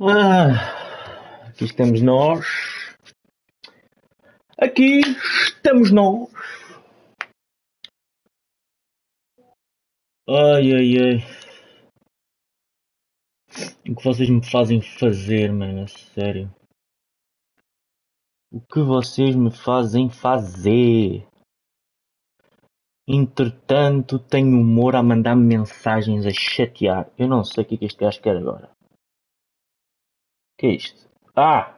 Ah, aqui estamos nós. Aqui estamos nós. Ai ai ai. O que vocês me fazem fazer, mano? A sério. O que vocês me fazem fazer? Entretanto, tenho humor a mandar-me mensagens a chatear. Eu não sei o que é que este gajo quer agora. Que isto? Ah!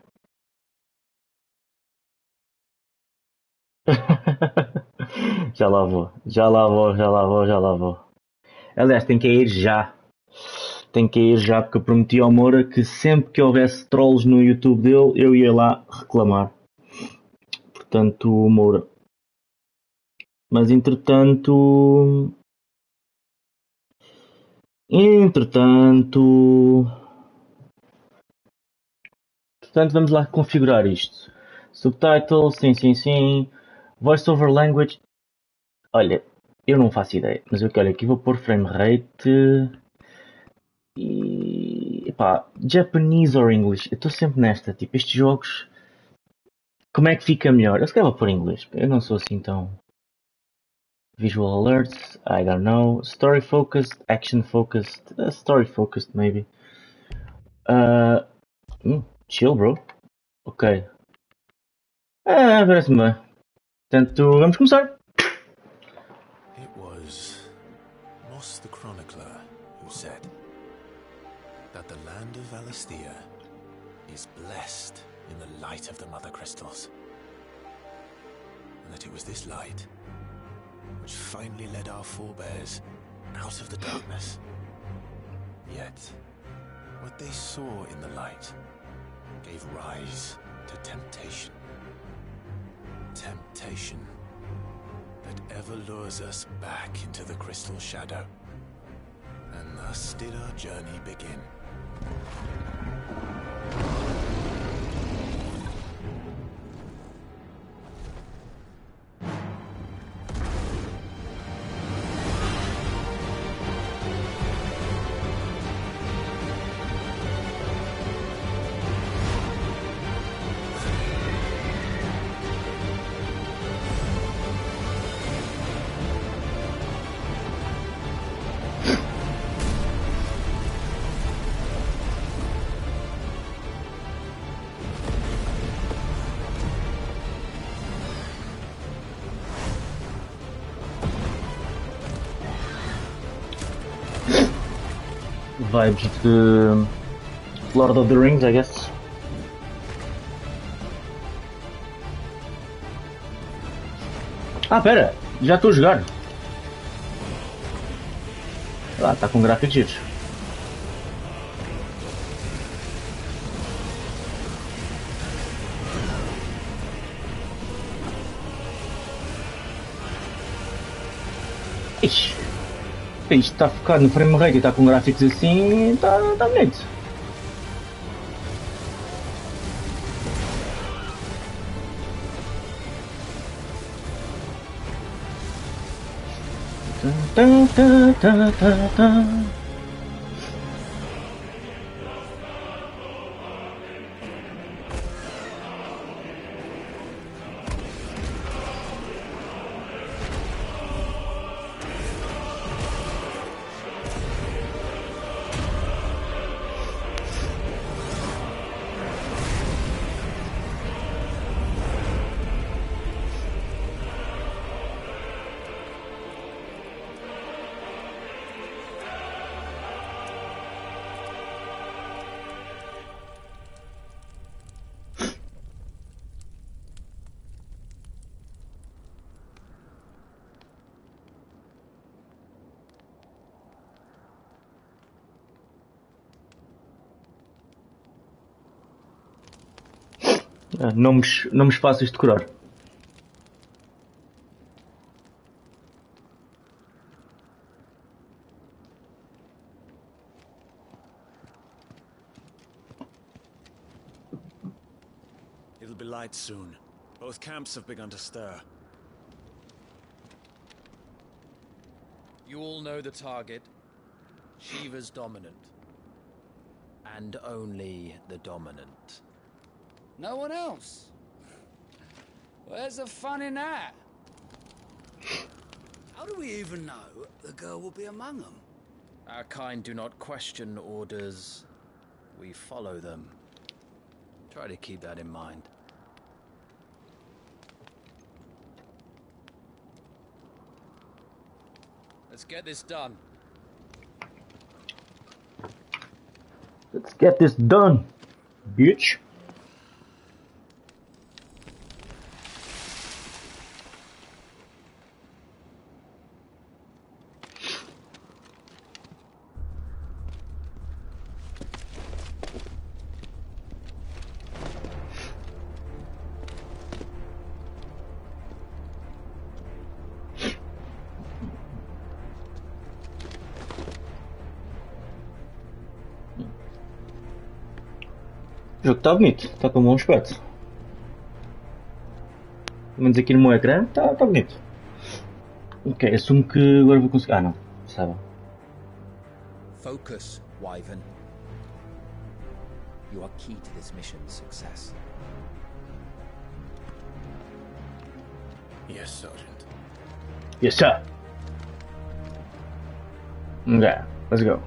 já lá vou, já lá vou, já lá vou, já lá vou. Aliás, tem que ir já. Tem que ir já, porque eu prometi ao Moura que sempre que houvesse trolls no YouTube dele, eu ia lá reclamar. Portanto, Moura. Mas entretanto. Entretanto. Portanto, vamos lá configurar isto. Subtitle, sim, sim, sim. Voice over language. Olha, eu não faço ideia, mas eu quero aqui vou pôr frame rate e epá, Japanese or English. Eu estou sempre nesta, tipo, estes jogos como é que fica melhor? Eu se calhar vou pôr inglês, eu não sou assim tão visual alerts, I don't know, story focused, action focused, uh, story focused maybe. Uh, hum, chill bro. Ok. Ah, parece-me bem. Portanto, vamos começar. It was Moss the Chronicler who said that the land of Valisthea is blessed in the light of the Mother Crystals. And that it was this light which finally led our forebears out of the darkness. Yet, what they saw in the light gave rise to temptation. Temptation that ever lures us back into the crystal shadow. And thus did our journey begin. Vibes de Lord of the Rings, I guess. Ah, pera, já estou a jogar. Ah, está com gráficos Isto está focado no frame rate e está com gráficos assim, está tá bonito. Tá, tá, tá, tá, tá. Ah, Nomes, nomes fáceis de decorar. It'll be light soon. Both camps have begun to stir. You all know the target. Shiva's dominant. And only the dominant. No one else? Where's the fun in that? How do we even know the girl will be among them? Our kind do not question orders. We follow them. Try to keep that in mind. Let's get this done. Let's get this done, bitch. Está bonito, está com um bom aspecto. Pelo menos aqui no meu ecrã está tá bonito. Ok, assumo que agora vou conseguir. Ah não, sabe. Focus, Wyvern. You are key to this mission's success. Yes, Sergeant. Yes sir. Okay, let's go.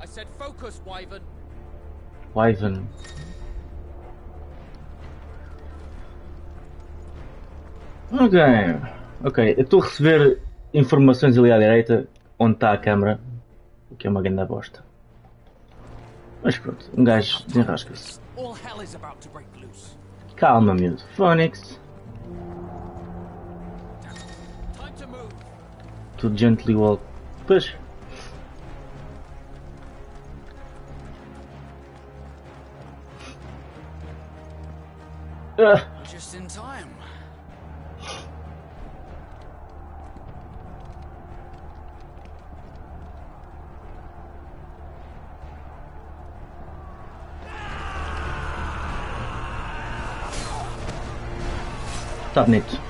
I said focus, Wyvern. Wyvern. Ok. Ok, eu estou a receber informações ali à direita onde está a câmera, o que é uma grande bosta. Mas pronto, um gajo desenrasca-se. Calma, miúdo. Phoenix. Tudo gently walk. Pois. Just in time. Dat it.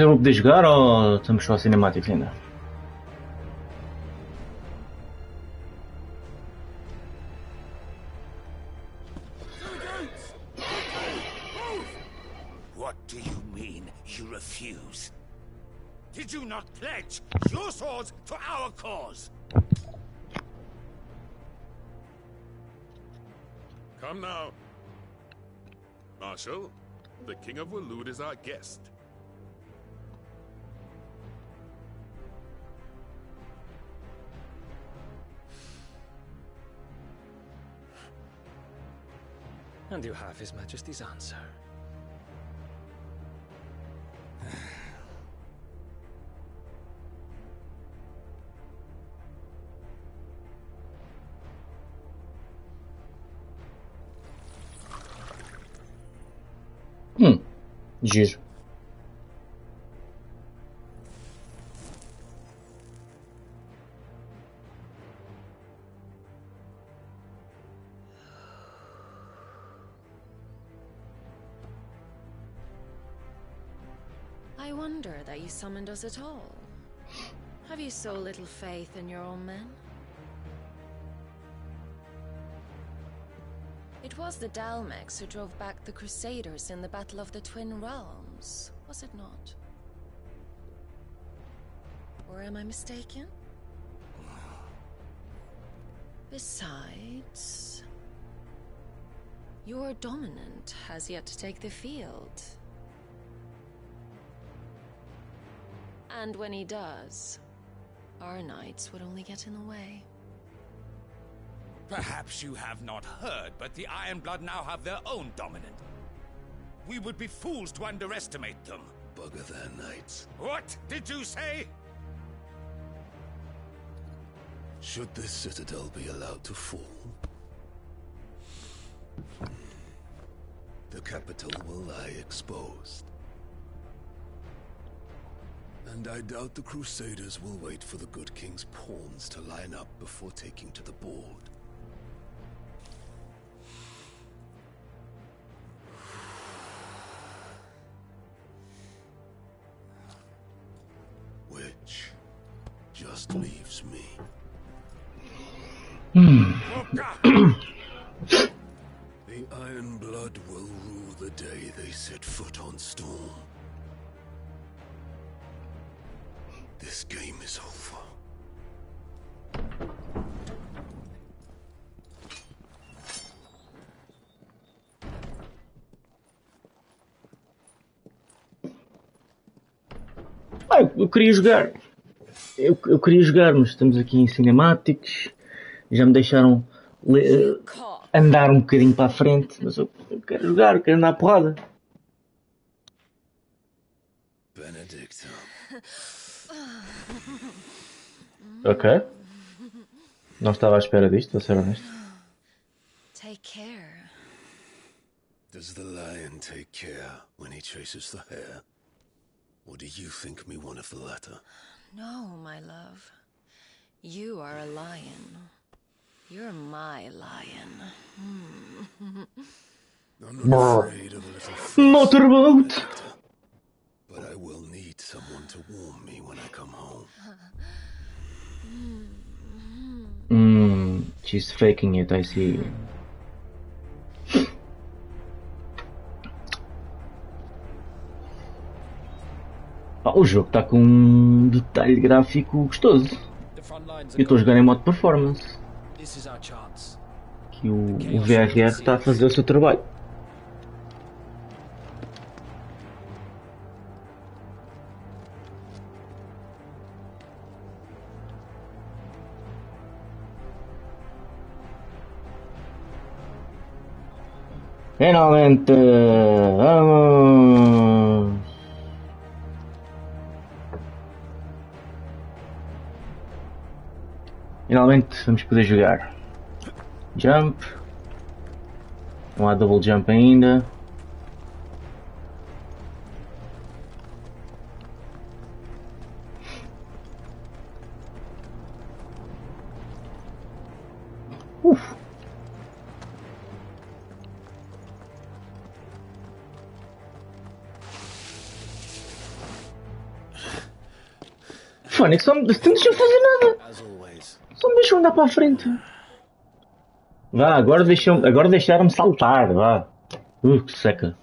Mas eu vou poder jogar ou estamos só cinemáticos ainda? What do you mean you refuse? Did you not pledge your swords to our cause? Come now. Marshal, the King of Waloed is our guest. And you have His Majesty's answer. Hum, giro. I wonder that you summoned us at all. Have you so little faith in your own men? It was the Dalmex who drove back the Crusaders in the Battle of the Twin Realms, was it not? Or am I mistaken? Besides, your dominant has yet to take the field. And when he does, our knights would only get in the way. Perhaps you have not heard, but the Ironblood now have their own dominant. We would be fools to underestimate them. Bugger their knights. What did you say? Should this citadel be allowed to fall, hmm. the capital will lie exposed. And I doubt the Crusaders will wait for the good king's pawns to line up before taking to the board. Eu, queria jogar. Eu, eu queria jogar, mas estamos aqui em cinemáticos. Já me deixaram le- Cock. andar um bocadinho para a frente. Mas eu, eu quero jogar, eu quero andar à porrada. Benedict. Ok. Não estava à espera disto, vou ser honesto. Take care. Does the lion take care when he chases the hare? Or do you think me one of the latter? No, my love. You are a lion. You're my lion. I'm not afraid of a little Motorboat! But I will need someone to warm me when I come home. Hmm, she's faking it, I see. Ah, o jogo está com um detalhe gráfico gostoso. Eu estou a jogar em modo performance. Que o, o VRR está a fazer o seu trabalho. Finalmente, vamos. Finalmente vamos poder jogar. Jump. Não há double jump ainda. Uf. Me não deixa fazer nada. Me deixam andar para a frente. Vá, agora deixam, agora deixaram-me saltar, vá. Uh, que seca.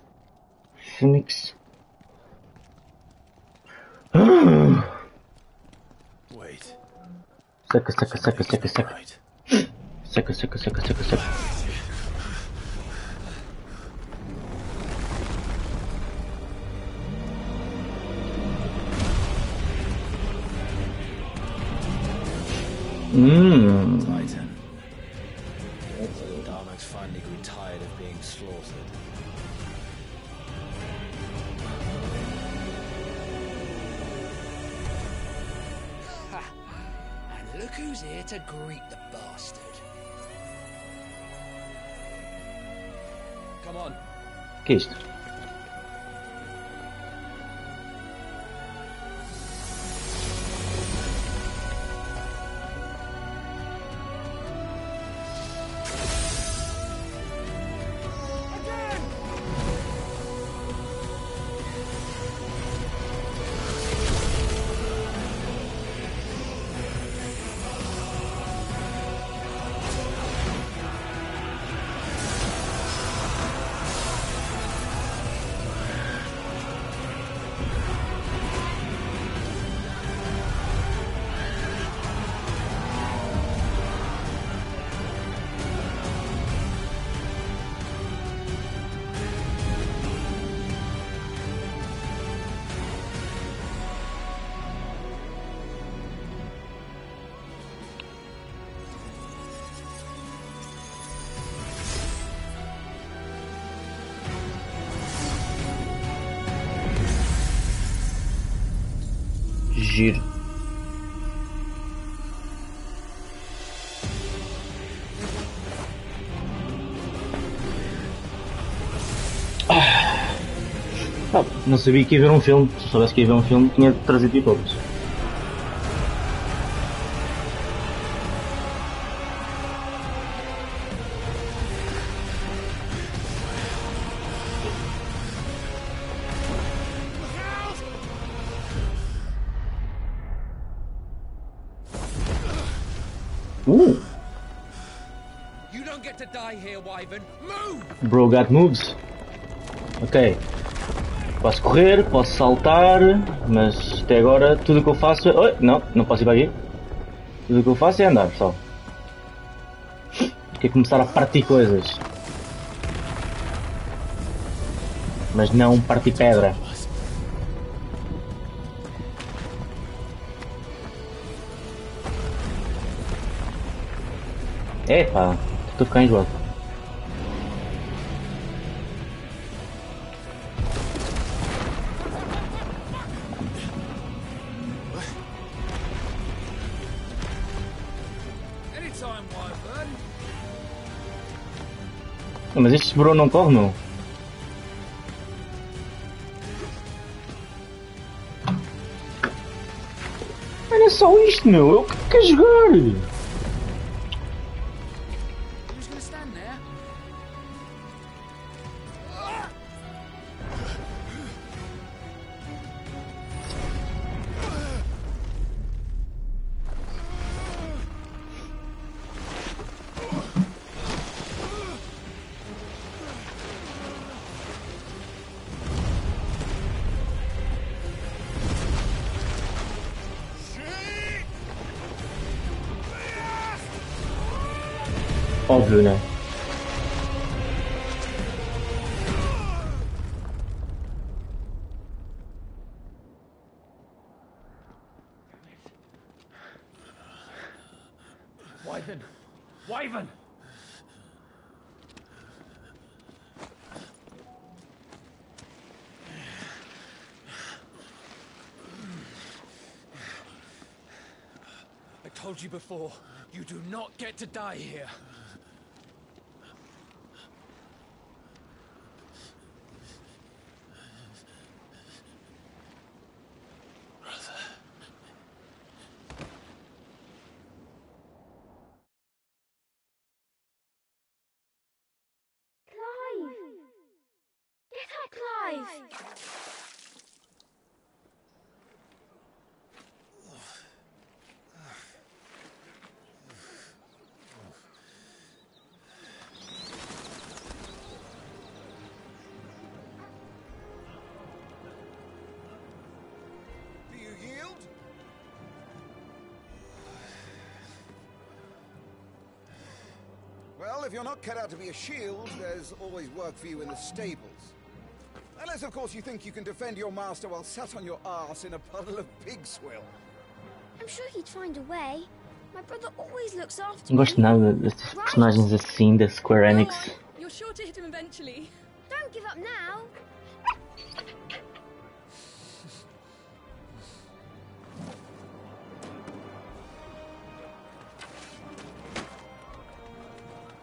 Phoenix. Ah, Wait. Seca, seca, seca, seca, seca. Seca, seca, seca, seca, seca. Mmm. Titan. Darmax finally grew tired of being slaughtered. And look who's here to greet the bastard. Come on. Que fugir. Ah. Não sabia que ia ver um filme. Se soubesse que ia ver um filme, tinha trazido todos. Got moves. Ok. Posso correr, posso saltar, mas até agora tudo o que eu faço é. Oi, não, não posso ir para aqui. Tudo o que eu faço é andar só. Quer começar a partir coisas. Mas não partir pedra. Epá, estou ficar enjoado. с Броном tornou. Olha só isto, meu. Eu quero jogar. Né? Wyvern! Wyvern! I told you before, you do not get to die here. You're not cut out to be a shield, there's always work for you in the stables. Unless, of course, you think you can defend your master while sat on your ass in a puddle of pig swill. I'm sure he'd find a way. My brother always looks after Não gosto me. nada destes personagens assim da Square Enix. You're sure to hit him eventually. Don't give up now.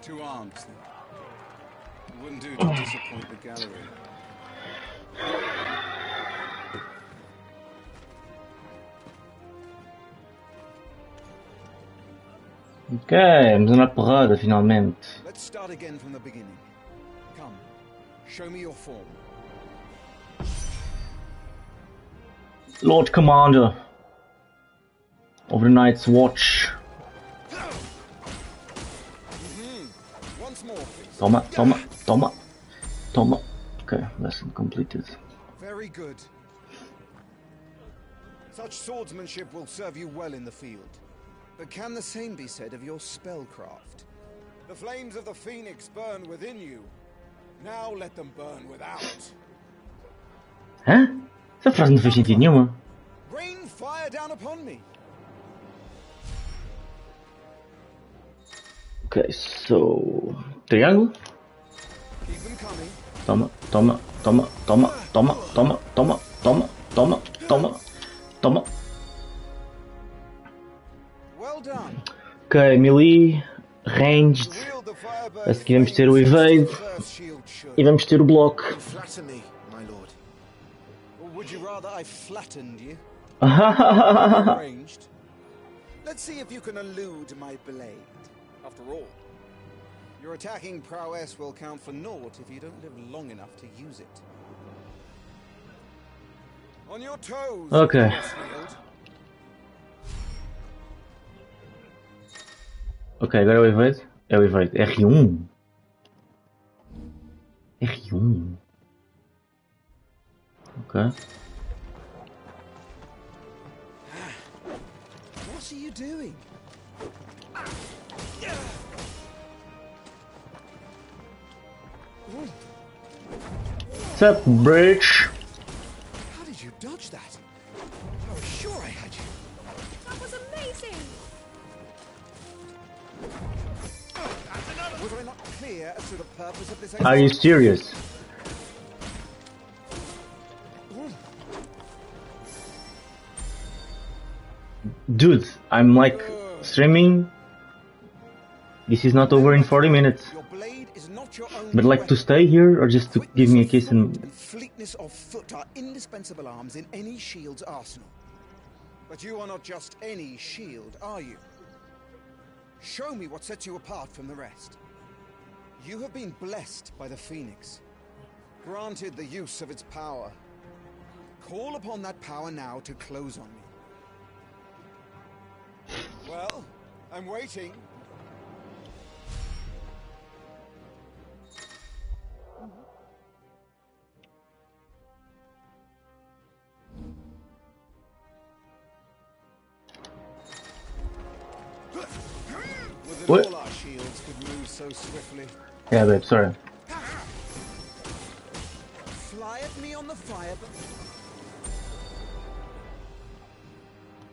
Two arms, then. It wouldn't do to disappoint the gallery. Ok, vamos andar porrada finalmente. Let's start again from the beginning. Come, show me your form. Lord Commander of the Night's Watch. Toma, toma, toma, toma. Ok, lesson completed. Very good. Such swordsmanship will serve you well in the field. But can the same be said of your spellcraft? The flames of the phoenix burn within you. Now let them burn without. Hã? Essa frase não fez sentido nenhuma. Rain fire down upon me. Ok, so. Triângulo. Toma, toma, toma, toma, toma, toma, toma, toma, toma, toma, toma. Ok, melee, ranged. A seguir vamos ter o evade. E vamos ter o bloco. Would you rather I flattened you? Let's see if you can elude my blade. After all, your attacking prowess will count for naught if you don't live long enough to use it. On your toes, Okay. Ok, agora o evade. É o evade. R1. R1. Ok. Ah, what are you doing? What's up, bitch? How did you dodge that? I was sure I had you. That was amazing! Was I not clear as to the purpose of this Are you serious? Dude, I'm like uh. streaming. This is not over in 40 minutes. But like to stay here or just to give me a kiss and fleetness of foot are indispensable arms in any shield's arsenal. But you are not just any shield, are you? Show me what sets you apart from the rest. You have been blessed by the Phoenix, granted the use of its power. Call upon that power now to close on me. Well, I'm waiting. What? all our shields could move so yeah, babe. Sorry. Fly at me on the fire, but...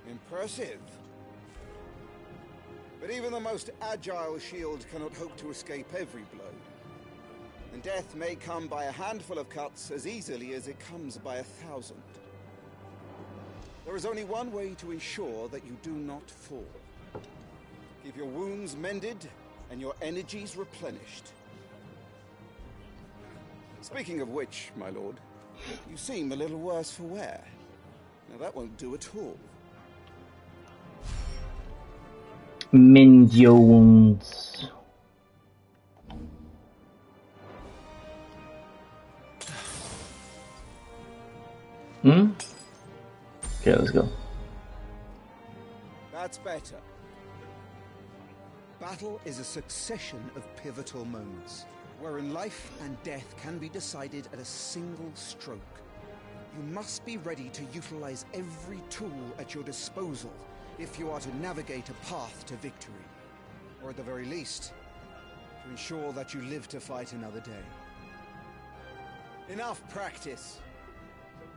Impressive. But even the most agile shield cannot hope to escape every blow. And death may come by a handful of cuts as easily as it comes by a thousand. There is only one way to ensure that you do not fall. Keep your wounds mended and your energies replenished. Speaking of which, my lord, you seem a little worse for wear. Now that won't do at all. Mend your wounds. Hmm? Okay, let's go. That's better. Battle is a succession of pivotal moments, wherein life and death can be decided at a single stroke. You must be ready to utilize every tool at your disposal if you are to navigate a path to victory. Or at the very least, to ensure that you live to fight another day. Enough practice.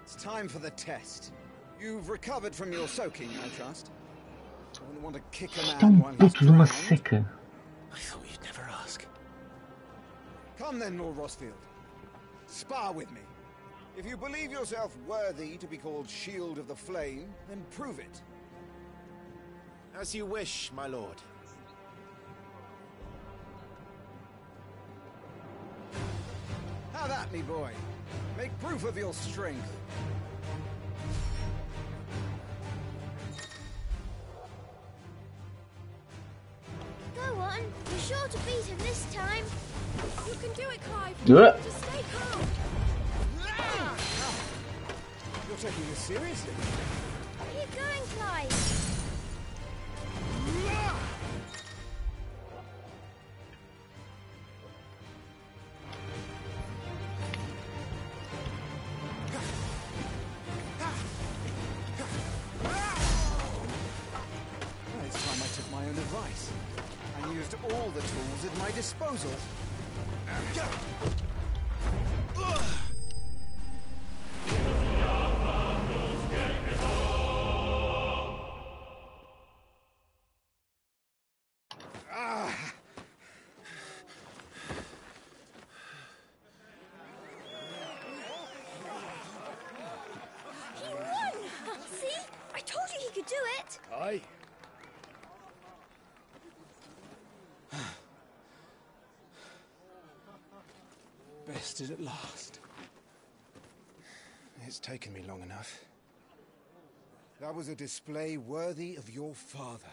It's time for the test. You've recovered from your soaking, I trust. I wouldn't want to a Isto é man while he's puto de uma drowned. seca. I thought you'd never ask. Come then, Lord Rosfield. Spar with me. If you believe yourself worthy to be called Shield of the Flame, then prove it. As you wish, my lord. Have at me, boy. Make proof of your strength. Go on. You're sure to beat him this time. You can do it, Clive! Yeah. Just stay calm! You're taking this seriously. Keep going, Clive. Rested at last. It's taken me long enough. That was a display worthy of your father.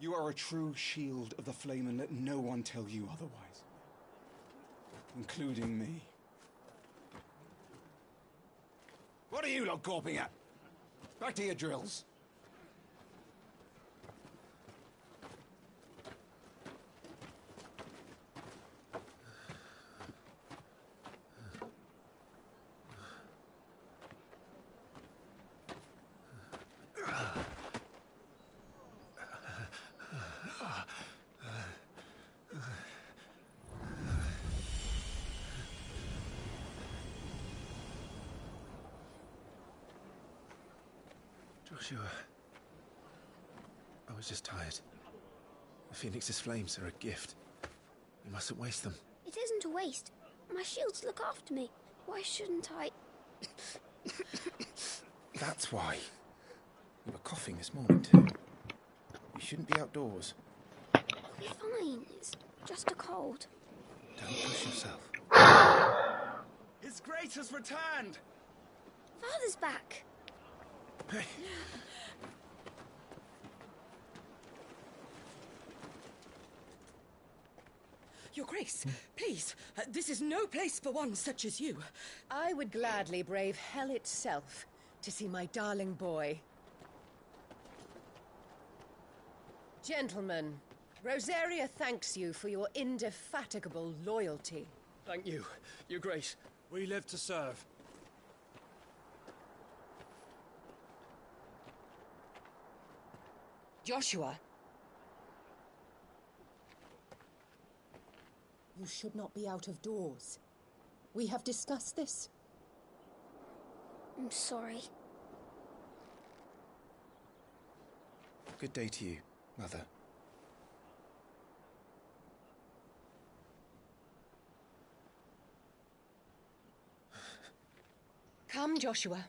You are a true shield of the flame, and let no one tell you otherwise. Including me. What are you lot gawping at? Back to your drills. Joshua. I was just tired. The Phoenix's flames are a gift. We mustn't waste them. It isn't a waste. My shields look after me. Why shouldn't I? That's why. You were coughing this morning, too. You shouldn't be outdoors. I'll be fine. It's just a cold. Don't push yourself. His Grace has returned! Father's back. Hey. Your Grace, please, uh, this is no place for one such as you. I would gladly brave hell itself to see my darling boy. Gentlemen, Rosaria thanks you for your indefatigable loyalty. Thank you, Your Grace. We live to serve. Joshua, You should not be out of doors. We have discussed this. I'm sorry. Good day to you, Mother. Come, Joshua.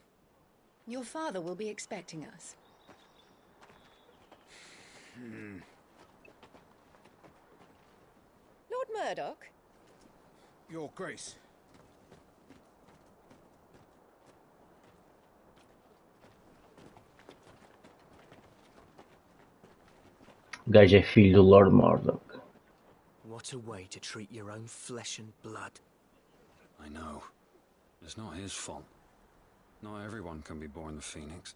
Your father will be expecting us. Hmm. Lord Murdoch? Your Grace. O gajo é filho do Lord Murdoch. What a way to treat your own flesh and blood. I know. It's not his fault. Not everyone can be born the Phoenix.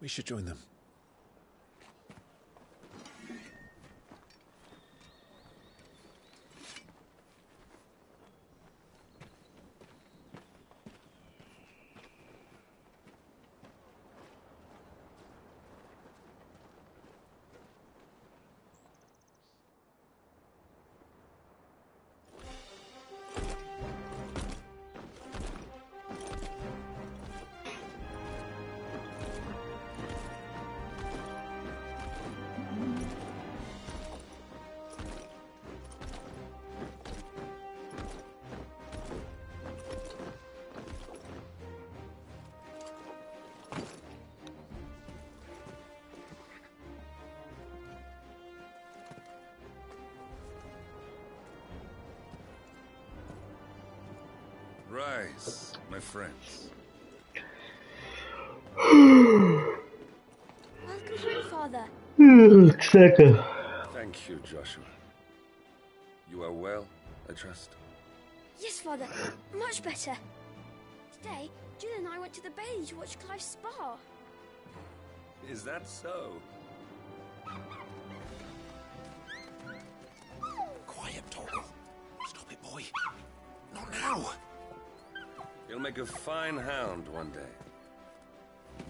We should join them. Friends. Welcome home, Father. Hmm, Thank you, Joshua. You are well, I trust. Yes, Father. Much better. Today, Jill and I went to the Bailey to watch Clive's spa. Is that so? Quiet, Torgal. Stop it, boy. Not now. You'll make a fine hound one day.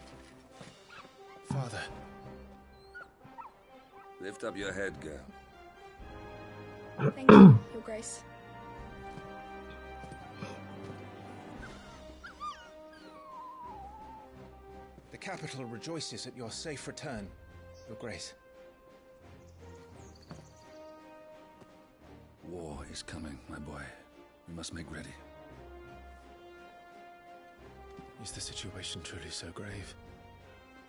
Father. Lift up your head, girl. Thank you, Your Grace. The capital rejoices at your safe return, Your Grace. War is coming, my boy. We must make ready. Is the situation truly so grave?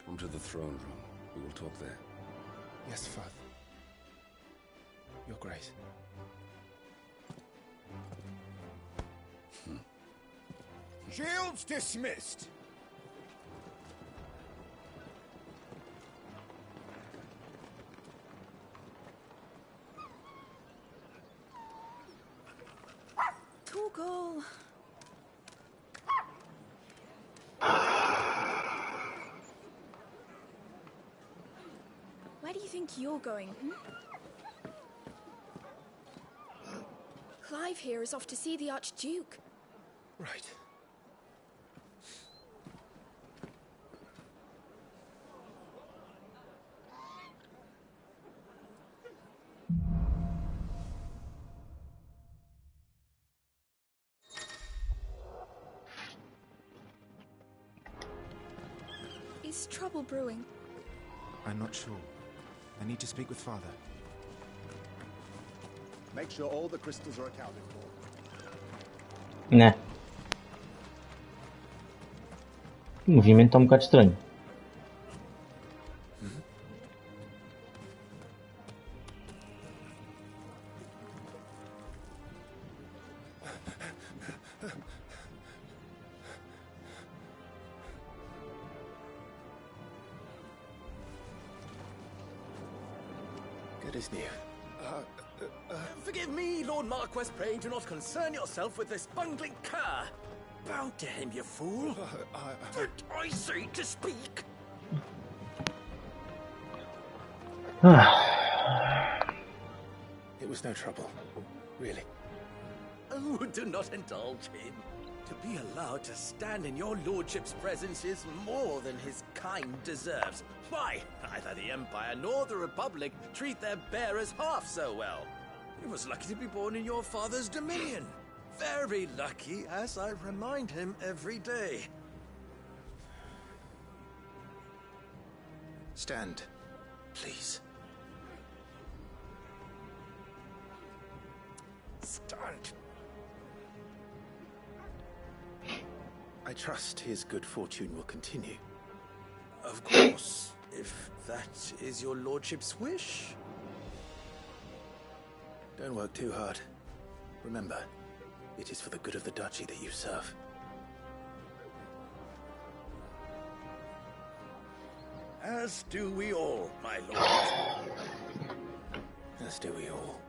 Come to the throne room. We will talk there. Yes, Father. Your Grace. Hmm. Shields dismissed! You're going? Hmm? Clive here is off to see the Archduke. Right. Is trouble brewing? Need to speak with Father. Make sure all the crystals are accounted for. Né. O movimento está um bocado estranho. Do not concern yourself with this bungling cur. Bow to him, you fool. Did I say to speak? It was no trouble. Really. Oh, do not indulge him. To be allowed to stand in your lordship's presence is more than his kind deserves. Why, neither the Empire nor the Republic treat their bearers half so well. He was lucky to be born in your father's dominion. Very lucky, as I remind him every day. Stand, please. Stand. I trust his good fortune will continue. Of course, if that is your lordship's wish. Don't work too hard. Remember, it is for the good of the duchy that you serve. As do we all, my lord. As do we all.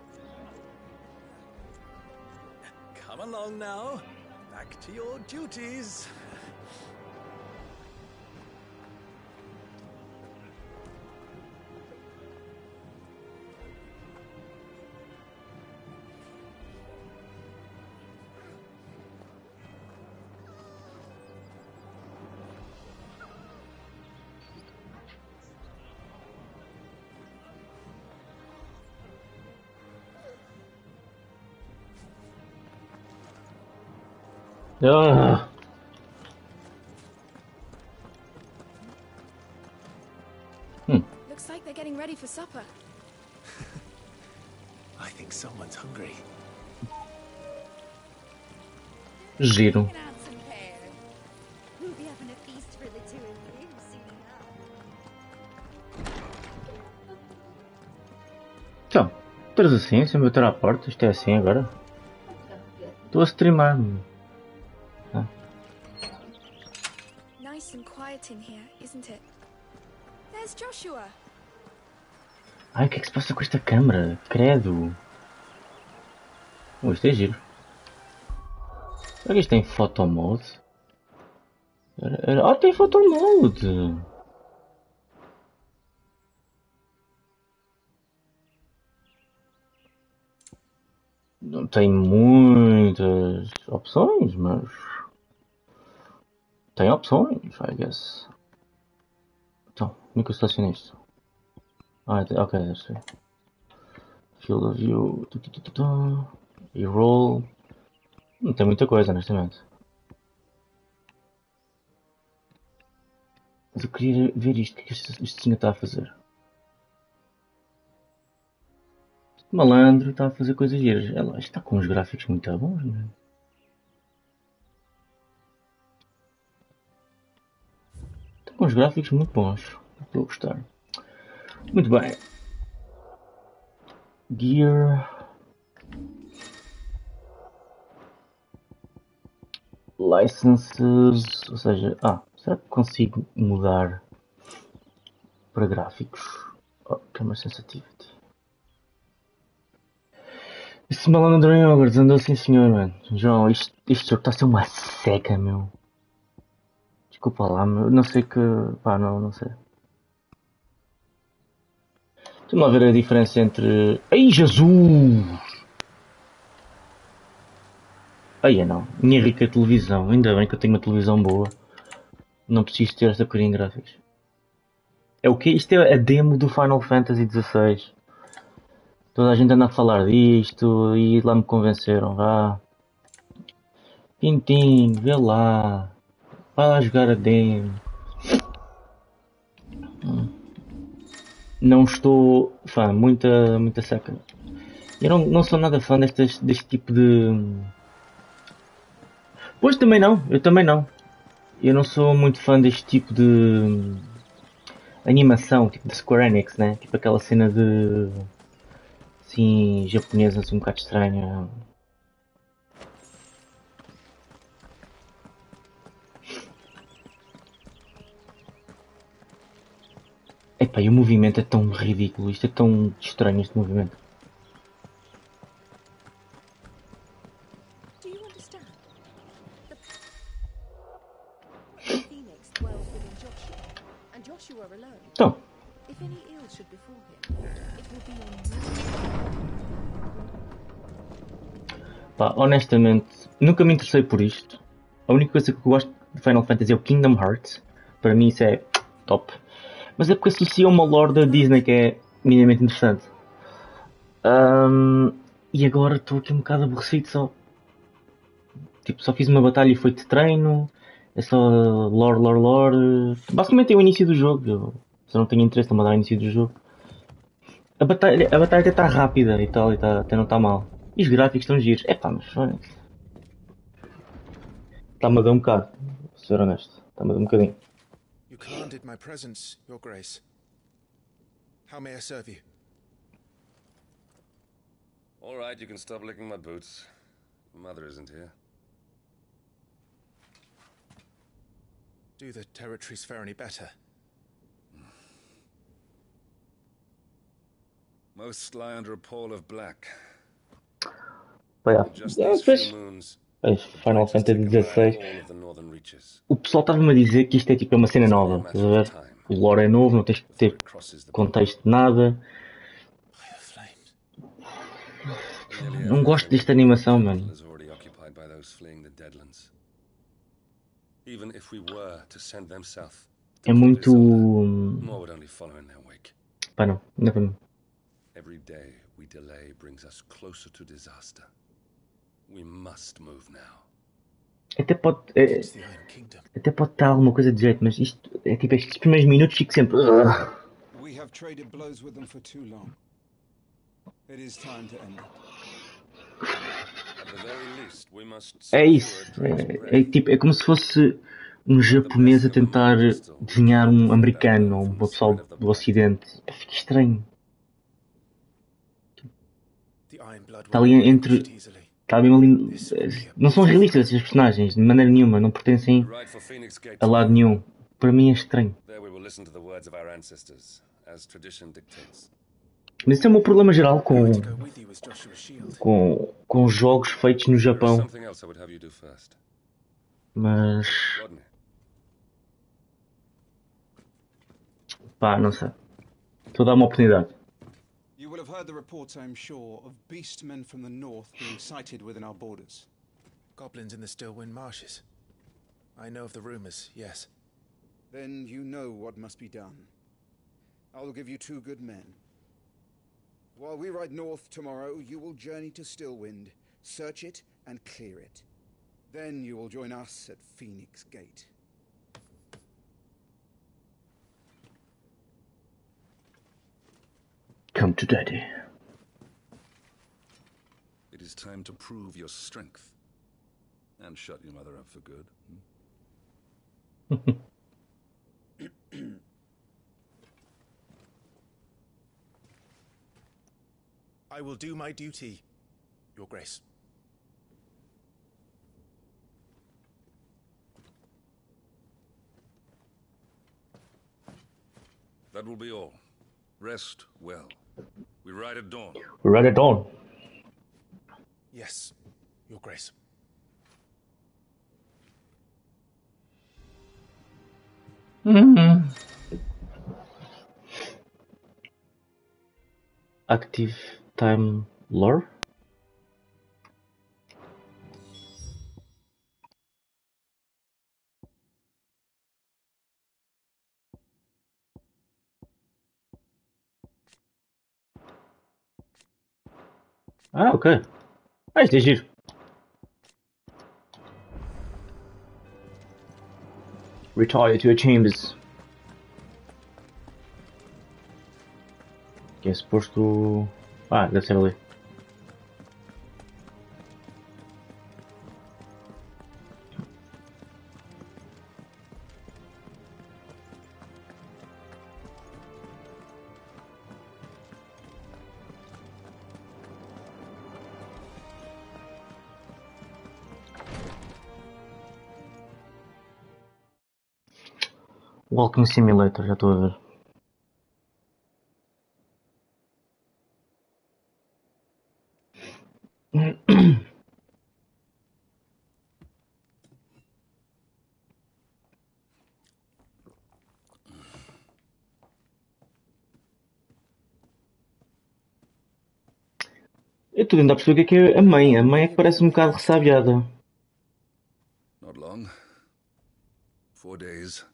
Come along now. Back to your duties. Ah, Looks like they're getting ready for supper. I think someone's hungry. giro. Então, estás assim, sem bater à porta? Isto é assim agora? Estou a streamar. Ah, Ai, o que é que se passa com esta câmera? Credo. Oh, isto é giro. Será que isto tem photo mode? Ah, tem photo mode! Não tem muitas opções, mas. Tem opções, I guess. Então, como é estacionei isto? Ah, ok, deve ser. Field of view. E roll. Não tem muita coisa, honestamente. Mas eu queria ver isto. O que é este, este senhor está a fazer? Este malandro está a fazer coisas giras. É isto está com uns gráficos muito bons, não é? Está com uns gráficos muito bons. Estou a gostar. Muito bem. Gear. Licenses, ou seja, ah, será que consigo mudar para gráficos? Oh, camera sensitivity. Esse malandro em Ogres andou sim senhor, mano. João, isto, este jogo está a ser uma seca, meu. Desculpa lá, meu. Não sei que. Pá, não, não sei. Deixa-me lá ver a diferença entre. Ai, Jesus! Aí é não. Minha rica televisão. Ainda bem que eu tenho uma televisão boa. Não preciso ter esta corinha gráficos. É o que? Isto é a demo do Final Fantasy XVI. Toda a gente anda a falar disto e lá me convenceram. Vá. Tintin, vê lá. Vai lá jogar a demo. Não estou fã, muita, muita seca. Eu não, não sou nada fã destes, deste tipo de. Pois também não, eu também não. Eu não sou muito fã deste tipo de animação, tipo de Square Enix, né? Tipo aquela cena de assim japonesa assim um bocado estranha. Epá, e o movimento é tão ridículo, isto é tão estranho este movimento. Então, pá, honestamente, nunca me interessei por isto. A única coisa que eu gosto de Final Fantasy é o Kingdom Hearts. Para mim isso é top. Mas é porque associa uma lore da Disney que é minimamente interessante. Ahm, e agora estou aqui um bocado aborrecido só. Tipo, só fiz uma batalha e foi de treino. É só lore, lore, lore. Basicamente é o início do jogo. Eu, se não tenho interesse, não dar o início do jogo. A batalha, a batalha até está rápida e tal, e tá, até não está mal. E os gráficos estão giros. É pá, mas. Está-me a dar um bocado. Vou ser honesto. Está-me a dar um bocadinho. You commanded my presence, Your Grace. How may I serve you? All right, you can stop licking my boots. Mother isn't here. Do the territories fare any better? Most lie under a pall of black. Pá, já. Just É, these few moons, pois, Final Fantasy XVI. O pessoal estava-me a dizer que isto é tipo uma cena nova. Estás a ver? O lore é novo, não tens que ter contexto de nada. Não gosto desta animação, mano. É muito. wake. Pá, não. Não, não. Every day we delay brings us closer to disaster. We must move now. Até pode. é- até pode estar alguma coisa de jeito, mas isto é tipo estes primeiros minutos fico sempre. We have traded blows with them for too long. It is time to end it. At the very least, we must É isso. É, é tipo, é como se fosse um japonês a tentar desenhar um americano ou uma pessoa do ocidente. Pá, Fica estranho. Está ali entre. Está bem ali. Não são realistas esses personagens, de maneira nenhuma. Não pertencem a lado nenhum. Para mim é estranho. Mas isso é o meu problema geral com. com, com jogos feitos no Japão. Mas. Pá, não sei. Estou a dar uma oportunidade. Have heard the reports, I'm sure, of beastmen from the north being sighted within our borders. Goblins in the Stillwind marshes. I know of the rumors, yes. Then you know what must be done. I will give you two good men. While we ride north tomorrow, you will journey to Stillwind, search it, and clear it. Then you will join us at Phoenix Gate. Come to daddy. It is time to prove your strength. And shut your mother up for good. hmm? I will do my duty, Your Grace. That will be all. Rest well. We ride at dawn. We ride at dawn. Yes, Your Grace. Mm-hmm. Active time lore. Ah, okay. Nice dishes. Retire to your chambers. Guess Bristol. Alright, let's have a look. Walking Simulator, já estou a ver. Eu estou tentando perceber o que é, que é a mãe. A mãe é que parece um bocado ressabiada. Not long. Four days,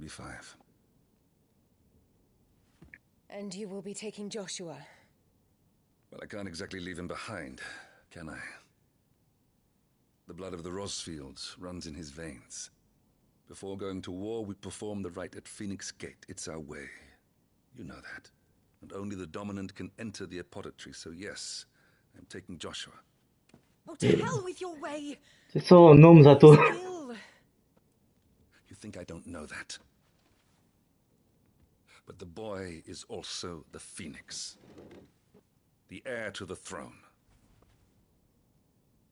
maybe five. And you will be taking Joshua. Well, I can't exactly leave him behind, can I? The blood of the Rosfields runs in his veins. Before going to war, we perform the rite at Phoenix Gate. It's our way. You know that. And only the dominant can enter the apothecary, so yes, I'm taking Joshua. Oh, to hell with your way! É só nomes à toa. Ill. You think I don't know that? But the boy is also the Phoenix. The heir to the throne.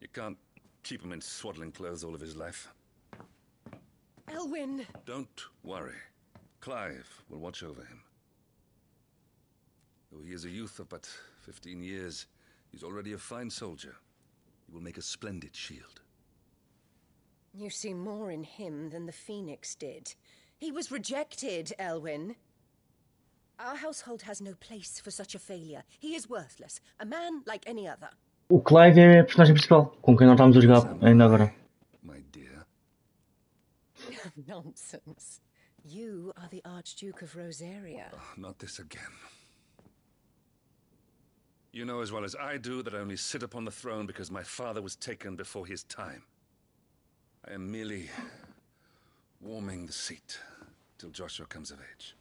You can't keep him in swaddling clothes all of his life. Elwyn! Don't worry. Clive will watch over him. Though he is a youth of but 15 years, he's already a fine soldier. He will make a splendid shield. You see more in him than the Phoenix did. He was rejected, Elwyn. Our household has no place for such a failure. He is worthless, a man like any other. O Clive é a personagem principal, com quem nós estamos a jogar ainda agora. My dear. Nonsense. You are the Archduke of Rosaria. Oh, not this again. You know as well as I do that I only sit upon the throne because my father was taken before his time. I am merely warming the seat till Joshua comes of age.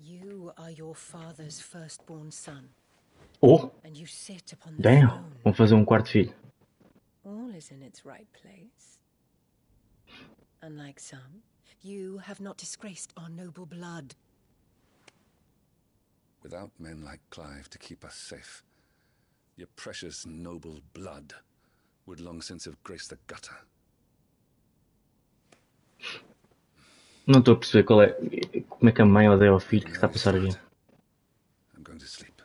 You are your father's firstborn son. Oh, And you sit upon the damn. throne. Vão fazer um quarto filho. All is in its right place. Unlike some, you have not disgraced our noble blood. Without men like Clive to keep us safe, your precious noble blood would long since have graced the gutter. Não estou a perceber qual é. Como é que a mãe odeia o filho que está a passar aqui. I'm going to sleep.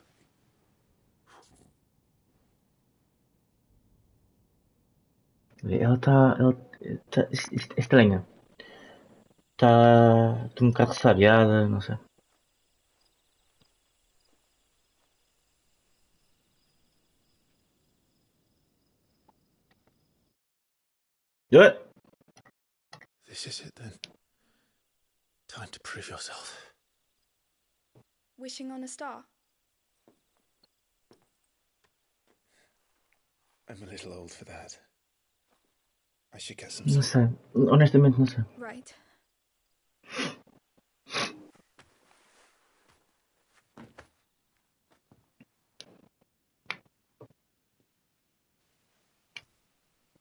Ela está. Ela está. É estranha. Está. Estou um bocado ressabiada, não sei. This is it then. Time to prove yourself. Wishing on a star. I'm a little old for that. I should get some Não sleep. sei. Honestamente, não sei. Right.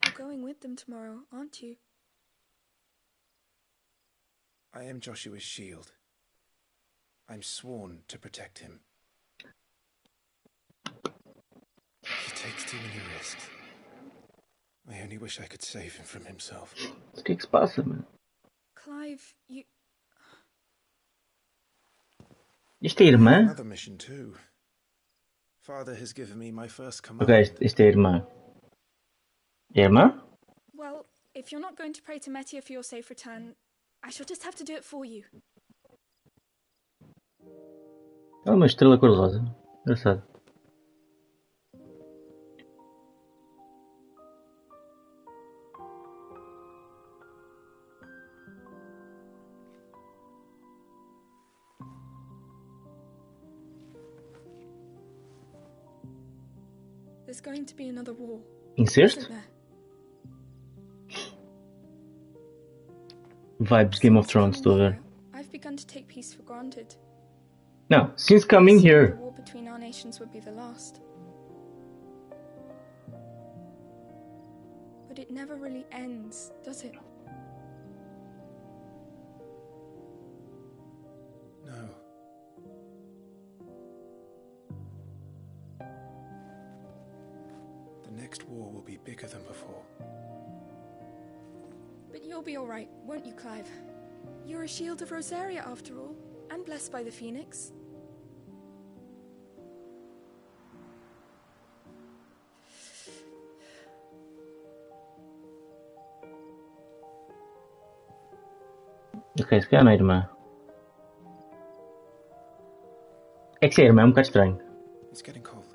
You're going with them tomorrow, aren't you? I am Joshua's shield. I'm sworn to protect him. He takes too many risks. I only wish I could save him from himself. Let's take Spassman. Clive, you. Is de man? Another mission too. Father has given me my first command. Okay, is de irmã? Emma. Well, if you're not going to pray to Metia for your safe return, I shall just have to do it for you. É uma estrela cor-de-rosa. Engraçado. There's going to be another war. Incesto? Vibes Game of Thrones, estou a ver. I've begun to take peace for granted. Não, since coming The here. war between our nations would be the last. But it never really ends, does it? No. The next war will be bigger than before. But you'll be alright, won't you, Clive? You're a shield of Rosaria, after all, and blessed by the Phoenix. Ok, se calhar não é irmã. É que se é irmã é um bocado estranho. It's getting cold.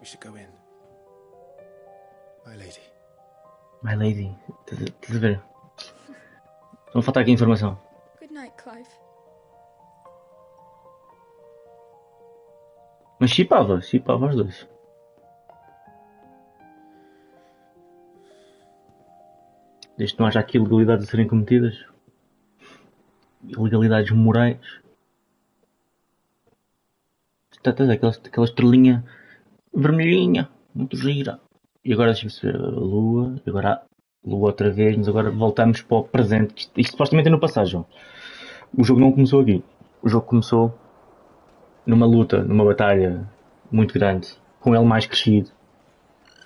We should go in. My lady. My lady. Estás a- ver? Não falta aqui informação. Good night, Clive. Mas chipava, chipava os dois. Desde que não haja aqui ilegalidades a serem cometidas. Ilegalidades morais. Está a aquela, aquela estrelinha vermelhinha, muito gira. E agora deixa-me ver a lua, e agora a lua outra vez, mas agora voltamos para o presente. Isto, isto supostamente é no passagem. O jogo não começou aqui. O jogo começou numa luta, numa batalha muito grande, com ele mais crescido,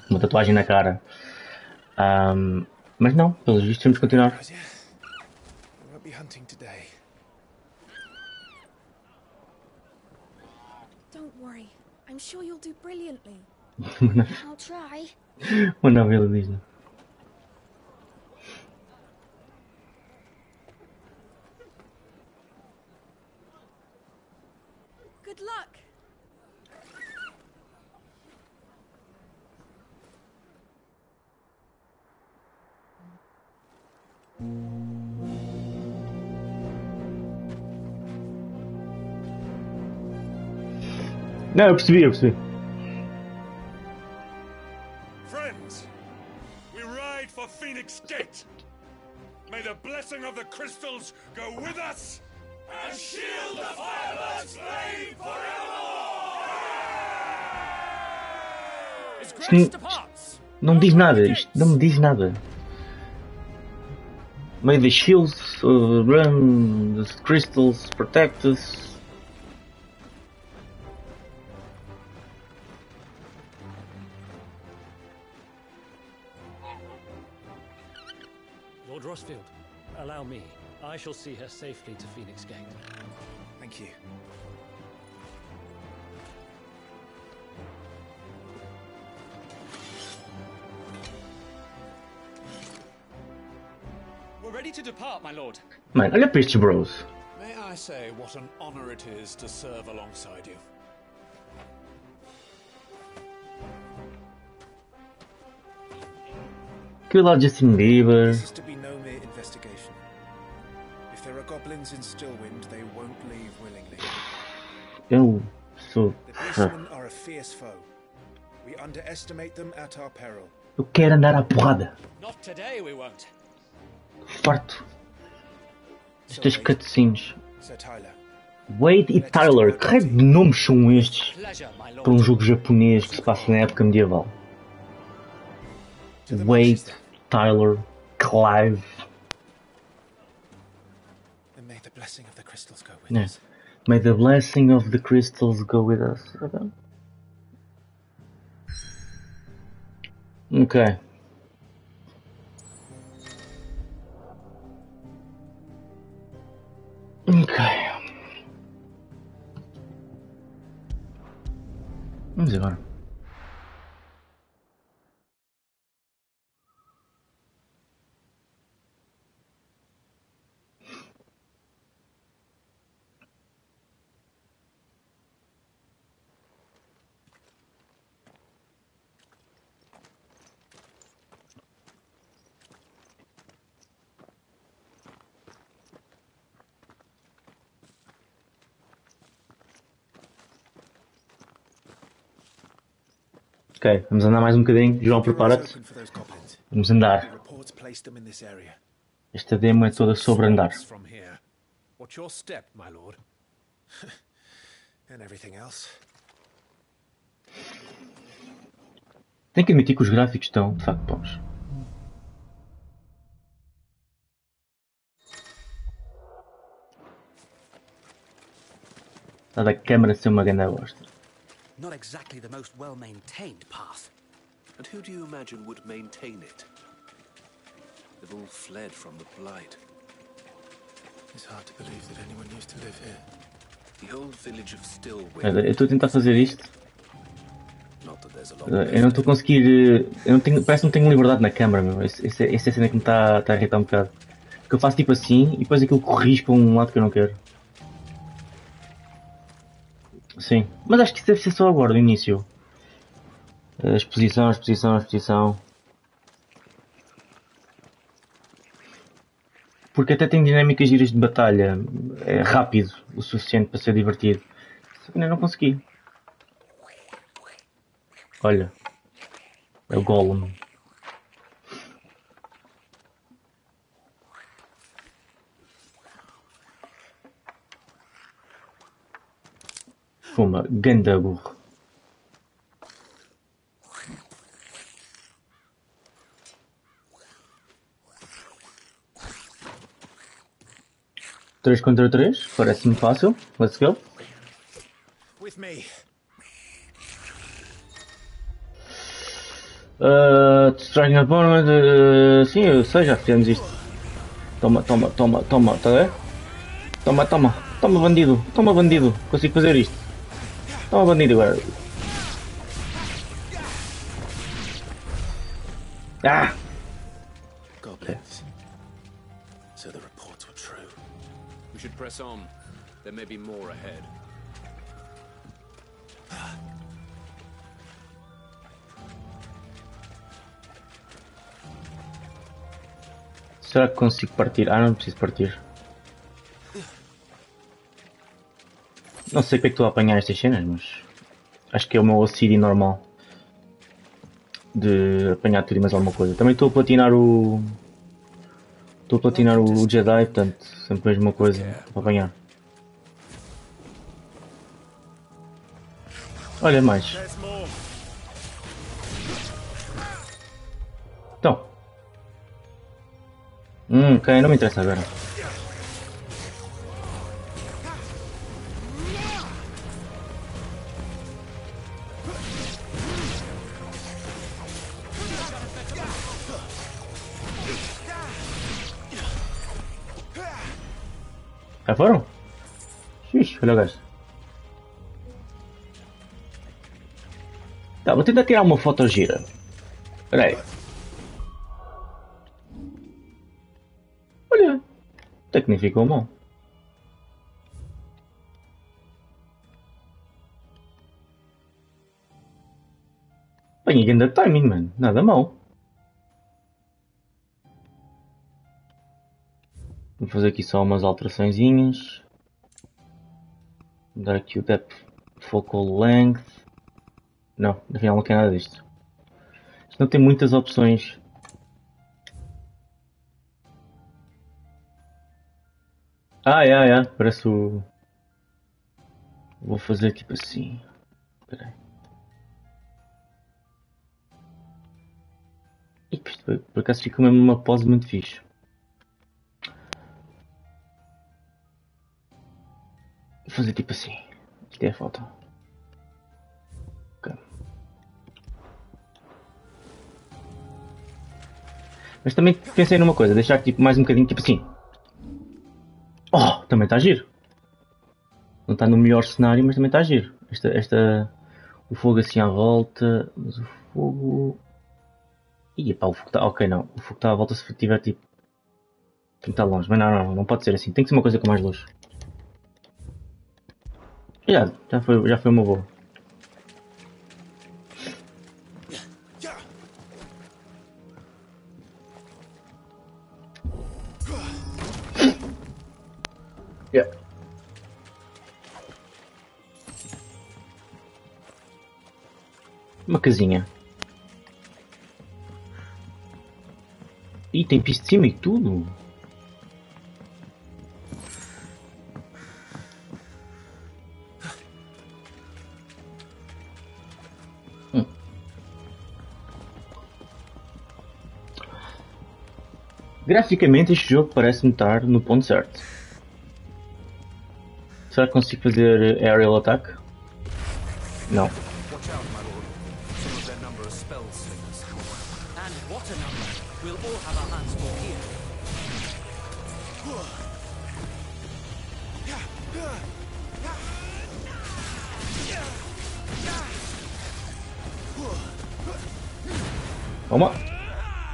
uma tatuagem na cara. Ahm, mas não, pelos vistos temos que continuar. We won't be hunting today. Don't worry. I'm sure you'll do brilliantly. I'll try. Una violinista. Good luck. Ne öpsü bir. Phoenix Gate. May the blessing of the crystals go with us and shield the Firebird's flame Isto não, não diz nada, isto não me diz nada. May the shields uh, run, the crystals protect us. Allow me. I shall see her safely to Phoenix Gate. Thank you. We're ready to depart, my lord. Mano, olha para estes bros. May I say what an honor it is to serve alongside you? Aquilo lá de Justin Bieber. In Stillwind, they won't leave willingly. Eu sou. The beastmen are a fierce foe. We underestimate them at our peril. Eu quero andar à porrada. Not today, we won't. Farto. Estas cutscenes. Sir Tyler, Wade e Tyler, que raio de nomes são estes para um jogo japonês que se passa na época medieval? Wade, Tyler, Clive. Blessing of the crystals go with Yeah. us. May the blessing of the crystals go with us. Ok. Ok. Ok. Vamos agora. Ok, vamos andar mais um bocadinho. João, prepara-te. Vamos andar. Esta demo é toda sobre andar. Else? Tenho que admitir que os gráficos estão, de facto, bons. Dada a câmera ser uma grande bosta. Not exactly the most well-maintained path. And who do you imagine would maintain it? They've all fled from the Blight. It's hard to believe that anyone used to live here. The old village of Stillwind. Olha, Eu estou a tentar fazer isto. Eu não estou a conseguir. Eu não tenho, parece que não tenho liberdade na câmera, meu. Essa é a cena que me está tá a irritar um bocado. Porque eu faço tipo assim e depois aquilo corrige para um lado que eu não quero. Sim. Mas acho que isso deve ser só agora, no início. A exposição, a exposição, a exposição. Porque até tem dinâmicas giras de batalha. É rápido o suficiente para ser divertido. Ainda não consegui. Olha. É o Gollum. Fuma, ganda burro. Três contra três, parece-me fácil. Let's go. With me. Uh, striking opponent, uh, sim, eu sei, já fizemos isto. Toma, toma, toma, toma, tá a ver? Toma, toma, toma bandido, toma bandido, consigo fazer isto. Toma bandido agora. Ah! Goblins. So the reports were true. We should press on. There may be more ahead. Será que consigo partir? Ah, não preciso partir. Não sei porque é que estou a apanhar estas cenas, mas acho que é o meu OCD normal de apanhar tudo e mais alguma coisa. Também estou a platinar o. Estou a platinar o Jedi, portanto, sempre a mesma coisa para apanhar. Olha mais. Então. Hum, ok, não me interessa agora. Já foram? Ixi, olha o gajo. Tá, vou tentar tirar uma foto gira. Espera aí. Olha, até que nem ficou mal. Bem, ainda timing, mano. Nada mal. Vou fazer aqui só umas alteraçõezinhas. Mudar aqui o depth focal length. Não, afinal não quer nada disto. Isto não tem muitas opções. Ah, é, é, parece o... Vou fazer tipo assim. Espera aí. Por acaso fica mesmo uma pose muito fixe. Fazer tipo assim. Isto é a foto. Ok. Mas também pensei numa coisa, deixar tipo mais um bocadinho, tipo assim. Oh, também está giro. Não está no melhor cenário, mas também está giro. Esta, esta, o fogo assim à volta, mas o fogo. Ih, pá, o fogo está. Ok, não. O fogo está à volta se tiver tipo. Tem que estar longe, mas não, não, não pode ser assim. Tem que ser uma coisa com mais luz. Já, já foi, já foi uma boa. Yeah. Uma casinha. Ih, tem cima e tudo. Graficamente este jogo parece-me estar no ponto certo. Será que consigo fazer aerial attack? Não.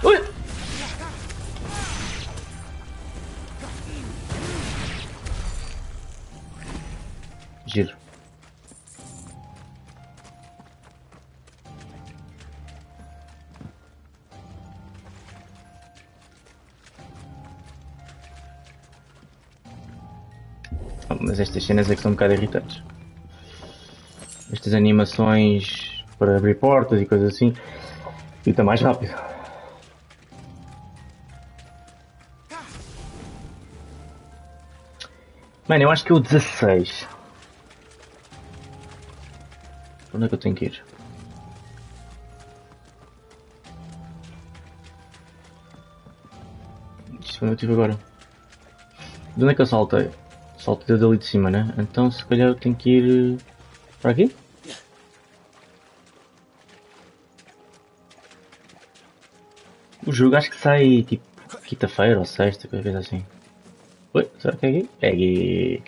Watch out, Giro. Ah, Mas estas cenas é que são um bocado irritantes. Estas animações para abrir portas e coisas assim. Fica mais rápido. Mano, eu acho que é o 16. Onde é que eu tenho que ir? Isto foi onde eu estive agora. De onde é que eu saltei? Saltei dali de cima, né? Então se calhar eu tenho que ir eh, para aqui? O jogo acho que sai tipo quinta-feira ou sexta, qualquer coisa assim. Oi, será que é aqui? É aqui.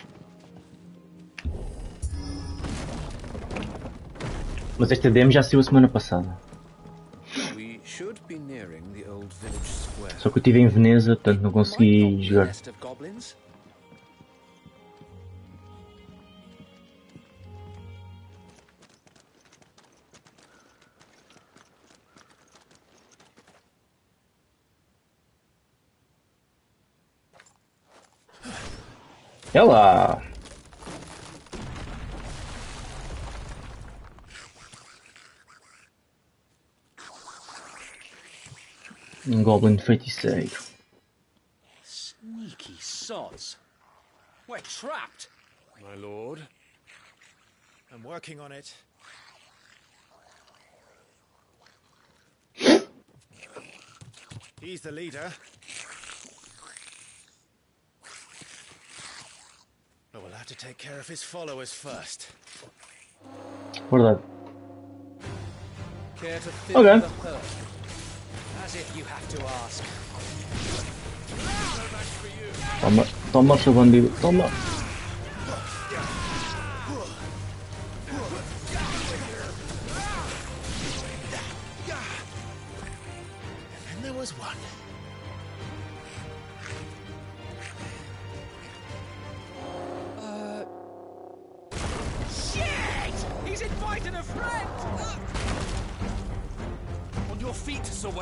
Mas esta demo já saiu a semana passada. We should be nearing the old village square. Só que eu estive em Veneza, portanto não consegui jogar. Ela! Goblin feiticeiro. Sneaky sods. We're trapped. My lord. I'm working on it. He's the leader. But we'll have to take care of his followers first. Verdade. Care to thin Okay. The herd? As if you have to ask. Toma, toma, seu bandido, toma. And there was one.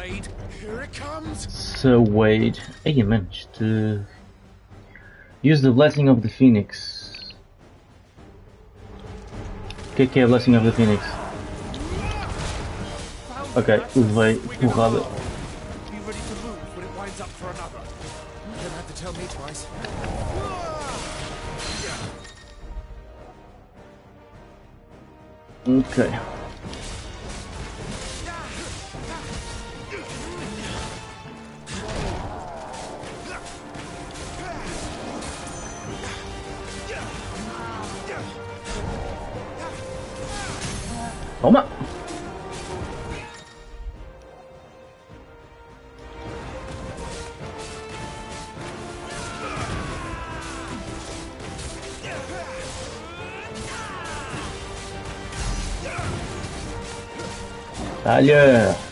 Wade. Here it comes. So Wade, hey, managed to uh, use the blessing of the phoenix. KK blessing of the phoenix. Ok, ele vai porrada. Ok. Normal. Ailleurs.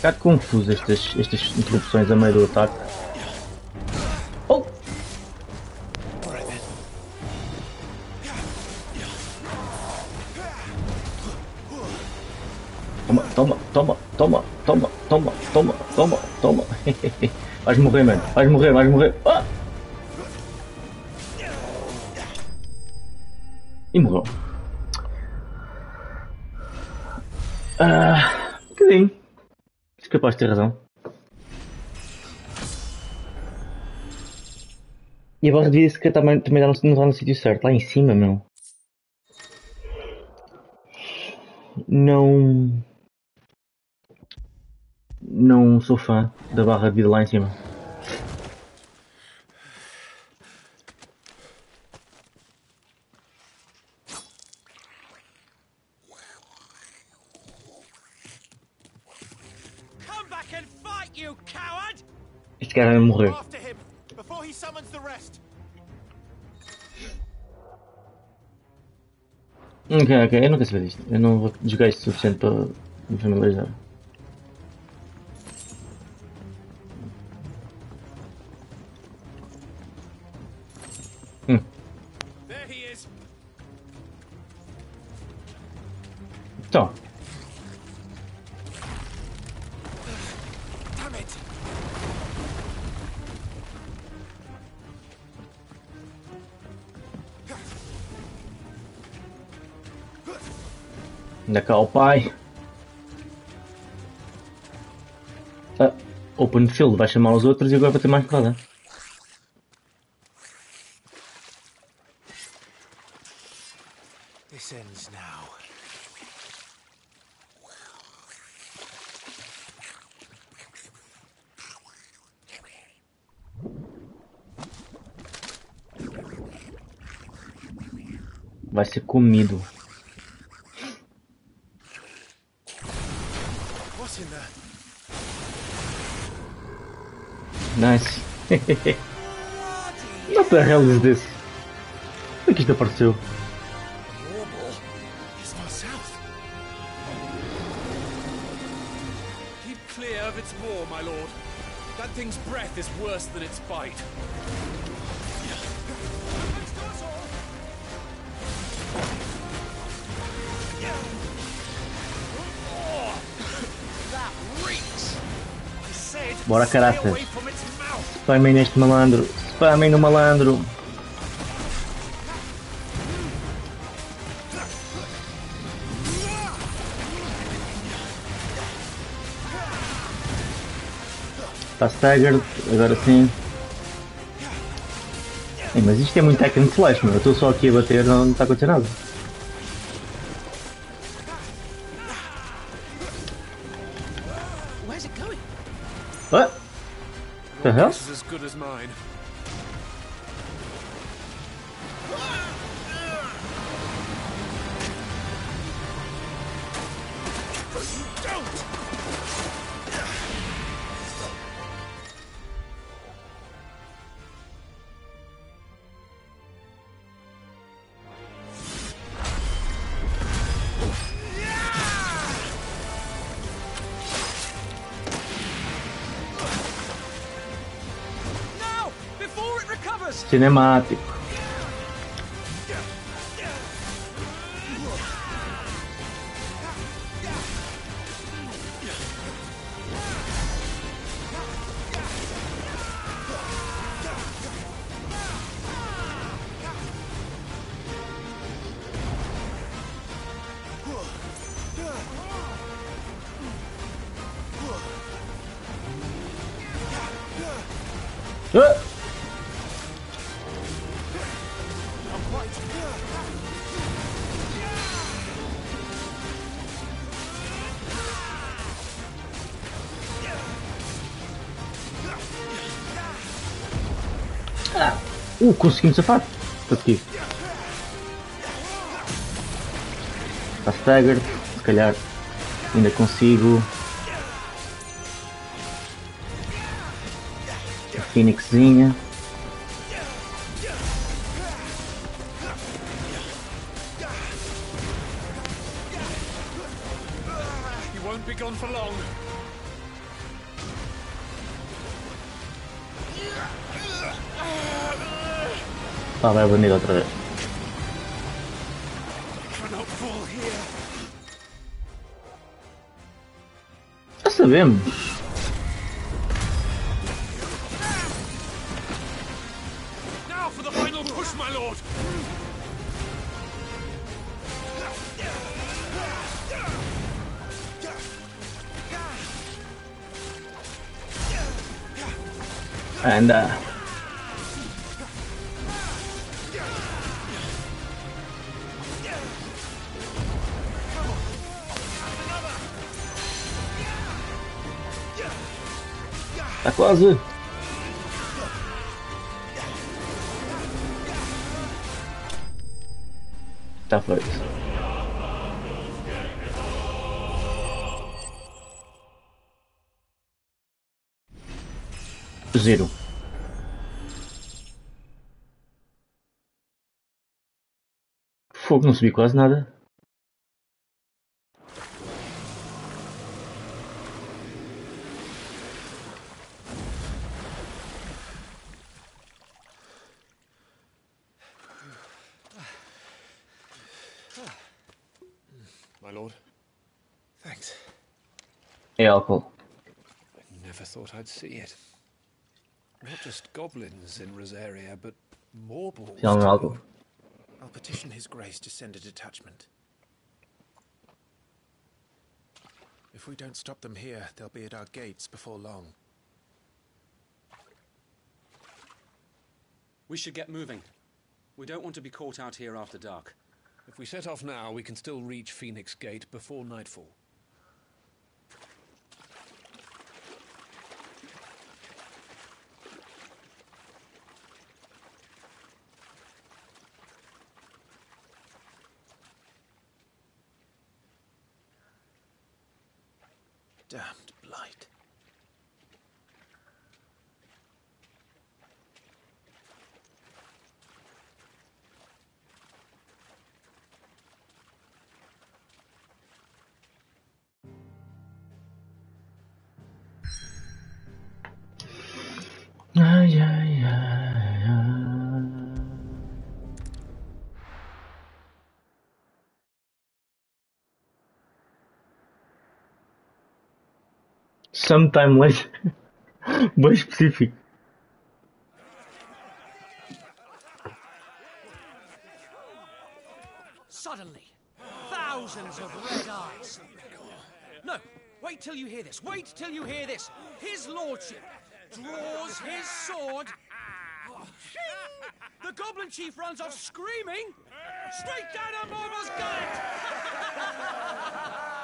Bocado confuso estas, estas interrupções a meio do ataque. Oh! Toma, toma, toma, toma, toma, toma, toma, toma, toma. vais morrer, mano. Vais morrer, vais morrer. Ah! E morreu. Ah, um bocadinho. Capaz de ter razão. E a barra de vida secreta também, também não está no sítio certo, lá em cima, meu. Não. Não sou fã da barra de vida lá em cima. Este cara vai morrer. Ok, ok, eu não quero saber disto. Eu não vou jogar isto o suficiente para me familiarizar. Anda cá o pai. Ah, open field vai chamar os outros e agora vai ter mais porrada. This ends now. Vai ser comido. nice. What the hell is this? O que isto apareceu? Bora, caraca. Spamem neste malandro. Spamem no malandro. Está staggered, agora sim. Ei, mas isto é muito hack and slash, meu. Eu estou só aqui a bater, não está a acontecer nada. What? The hell? is mine. シネマティック Uh, conseguimos safar. Aqui. Está staggered, se calhar. Ainda consigo. A Phoenixzinha. me he venido otra vez. Está bien. And uh, Tá quase. Tá feito. Zero. Fogo, não subi quase nada. É álcool. I never thought I'd see it. Not just goblins in Rosaria, but mortals. Afinal, não too. álcool. I'll petition His Grace to send a detachment. If we don't stop them here, they'll be at our gates before long. We should get moving. We don't want to be caught out here after dark. If we set off now, we can still reach Phoenix Gate before nightfall. Sometime later. Bem específico. Suddenly, thousands of red eyes. No, wait till you hear this. Wait till you hear this. His lordship draws his sword. The goblin chief runs off screaming straight down a Mormo's gullet.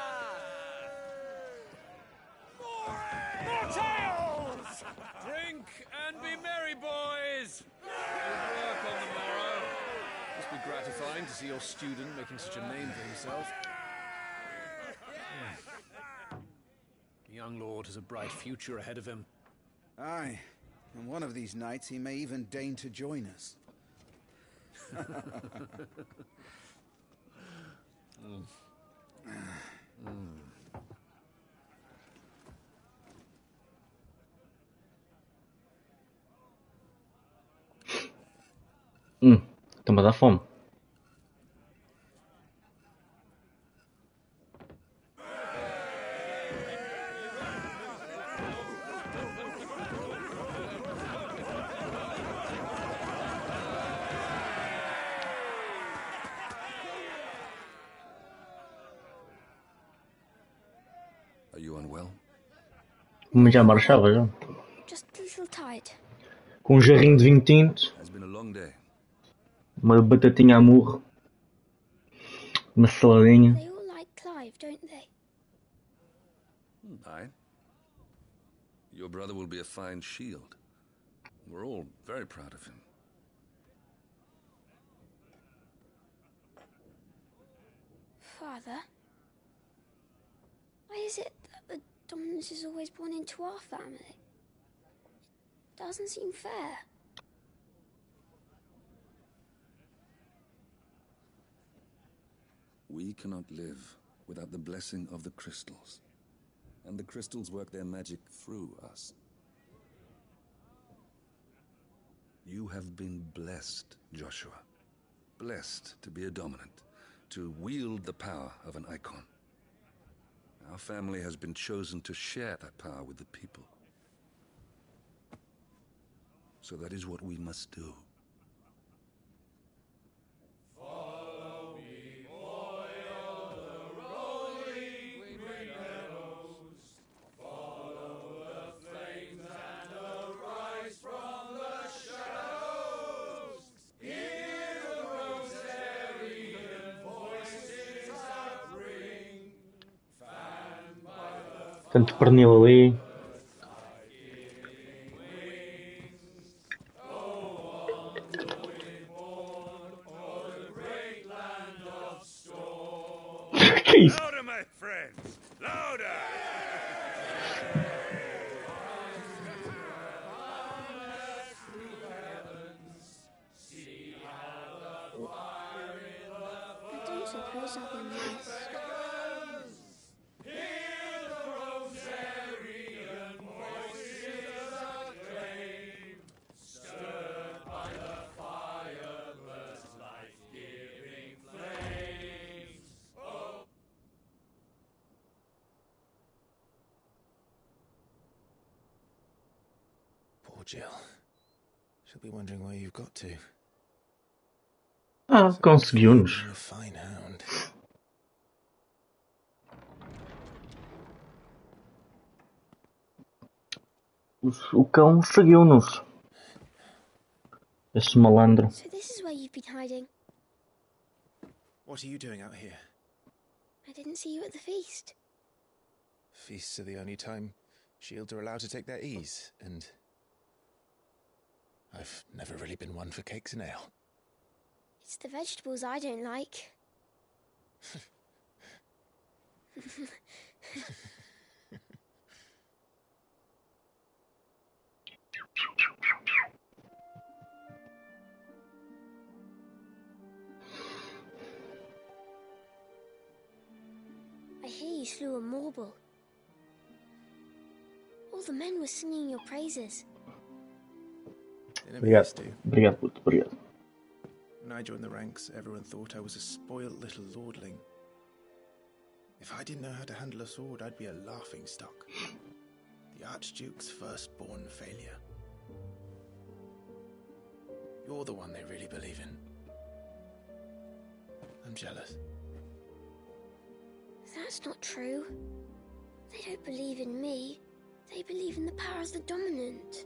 More tales! Drink and be merry, boys! Good work on the morrow. Must be gratifying to see your student making such a name for himself. The young lord has a bright future ahead of him. Aye, and one of these nights he may even deign to join us. Mm. Mm. Hum, estou-me a dar fome. Are you unwell? Como já marchava já. Just a little tired. Com um jarrinho de vinho tinto, uma batatinha a murro, uma saladinha. They all like Clive, don't they? Aye. Your brother will be a fine shield. We're all very proud of him. Father? Why is it that the dominance is always born into our family? It doesn't seem fair. We cannot live without the blessing of the crystals. And the crystals work their magic through us. You have been blessed, Joshua. Blessed to be a dominant, to wield the power of an icon. Our family has been chosen to share that power with the people. So that is what we must do. Tanto pernil ali. To. Ah, conseguiu-nos. You're a fine hound. Os- O cão seguiu-nos. Este malandro. So this is where you've been hiding. What are you doing out here? I didn't see you at the feast. Feasts are the only time shields are allowed to take their ease, and I've never really been one for cakes and ale. It's the vegetables I don't like. I hear you slew a Morble. All the men were singing your praises. They never Obrigado. Obrigado, puto. Obrigado. When I joined the ranks, everyone thought I was a spoilt little lordling. If I didn't know how to handle a sword, I'd be a laughing stock. The Archduke's firstborn failure. You're the one they really believe in. I'm jealous. That's not true. They don't believe in me. They believe in the power as the dominant.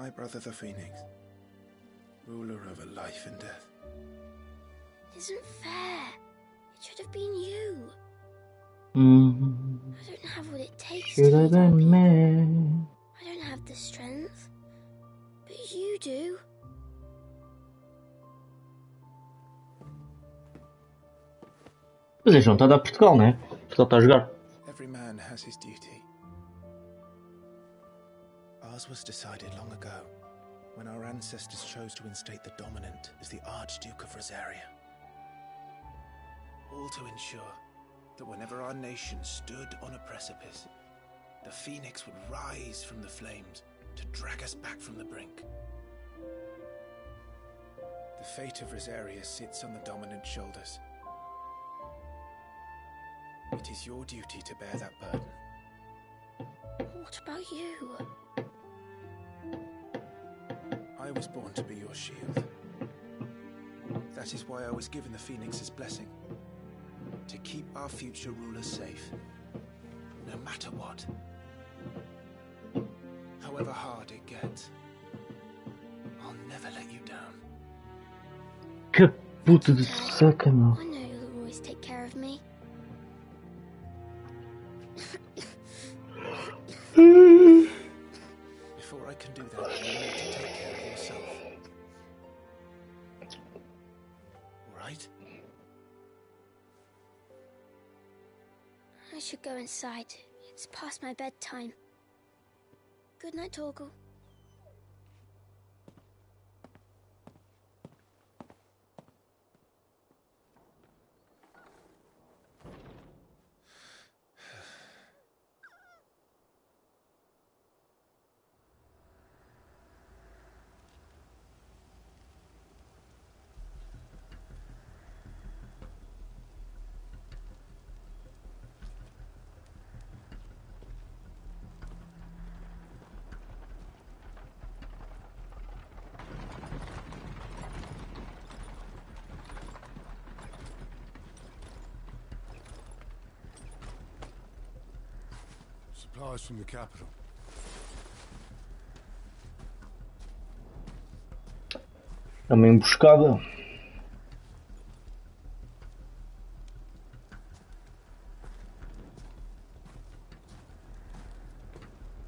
My brother the Phoenix, ruler over life and death. It isn't fair. It should have been you. Hum, I don't have what it takes to should have lead been me. I don't have the strength. But you do. Mas eles vão estar a dar Portugal, não é? Portugal está a jogar. Every man has his duty. Ours was decided long ago, when our ancestors chose to instate the dominant as the Archduke of Rosaria. All to ensure that whenever our nation stood on a precipice, the phoenix would rise from the flames to drag us back from the brink. The fate of Rosaria sits on the dominant's shoulders. It is your duty to bear that burden. What about you? I was born to be your shield. That is why I was given the Phoenix's blessing. To keep our future rulers safe. No matter what. However hard it gets. I'll never let you down. Que puto do that, you need to take care of yourself. Right? I should go inside. It's past my bedtime. Good night, Torgle. Supplies from the capital. É uma emboscada.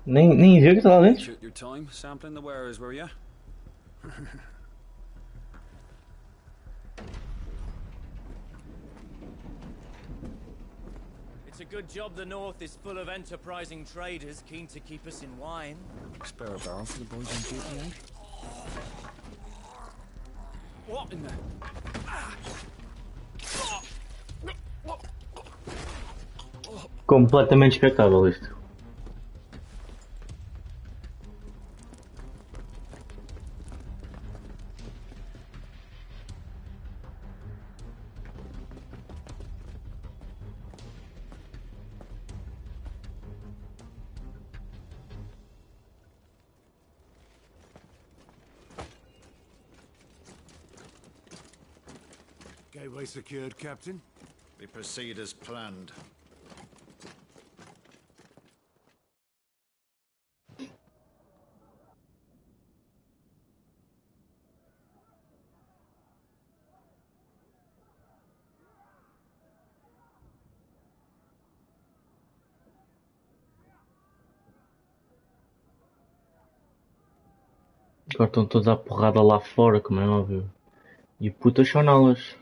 Nem, nem vi o que está lá dentro. good job the North is full of enterprising traders keen to keep us in wine. Spare a barrel for the boys on duty, eh? What in the... Completamente espectável isto. Secured, Captain. We proceed as planned. Agora estão todos à porrada lá fora, como é óbvio. E putas são nelas.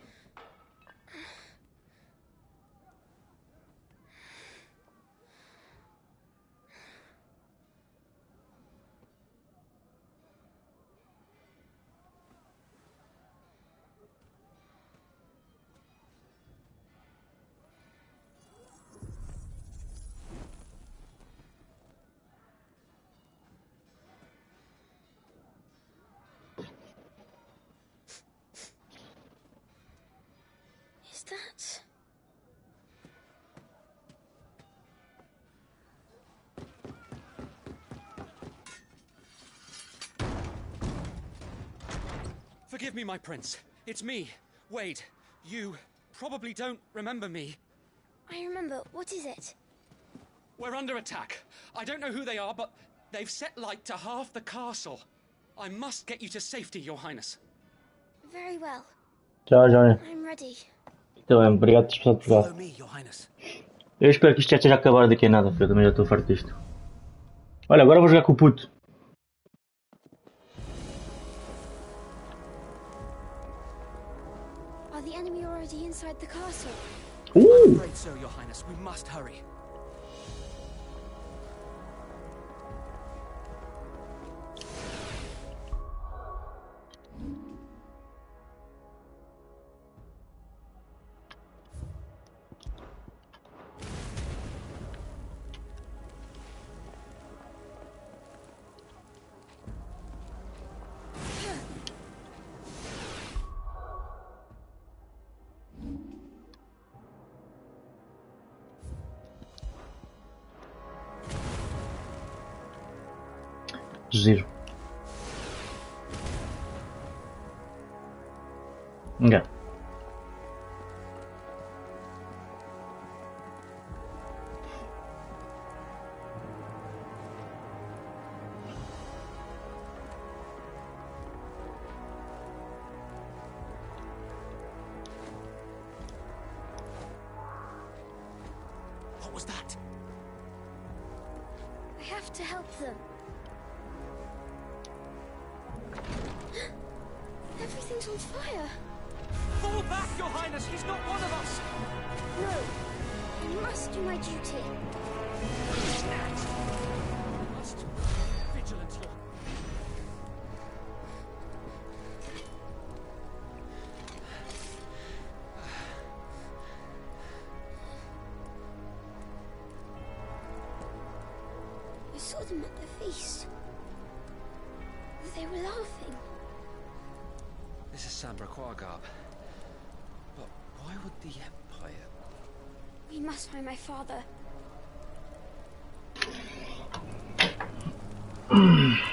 It's me, Wade. You probably don't remember me. I remember. What is it? We're under attack. I don't know who they are, but they've set light to half the castle. I must get you to safety, your highness. Very well. Tchau, Johnny. I'm ready. Então, é, obrigado por ter Follow Portugal. your highness. Eu espero que isto já esteja a acabar daqui a nada, porque eu também já estou farto disto. Olha, agora vou jogar com o puto. The castle? I'm Uh! afraid so, your highness. We must hurry. Have to help them. Everything's on fire. Fall back, your highness. He's not one of us. No. I must do my duty. Sambra Quargarb. But why would the Empire... We must find my father.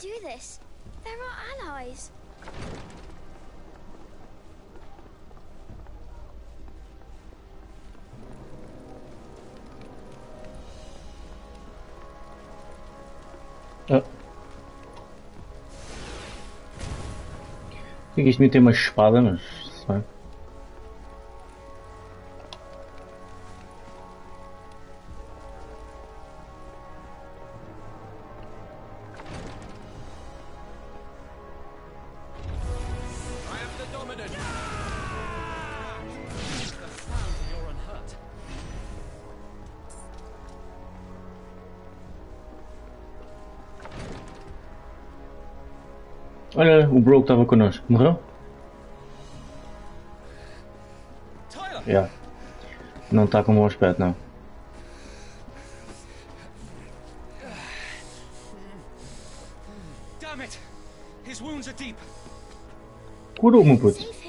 do this? They're our allies. Ah. Que isto me tem uma espada, mas. se o bro que estava connosco. Morreu? Tyler! Yeah. Não está com bom aspecto, não. Curou-me, puto.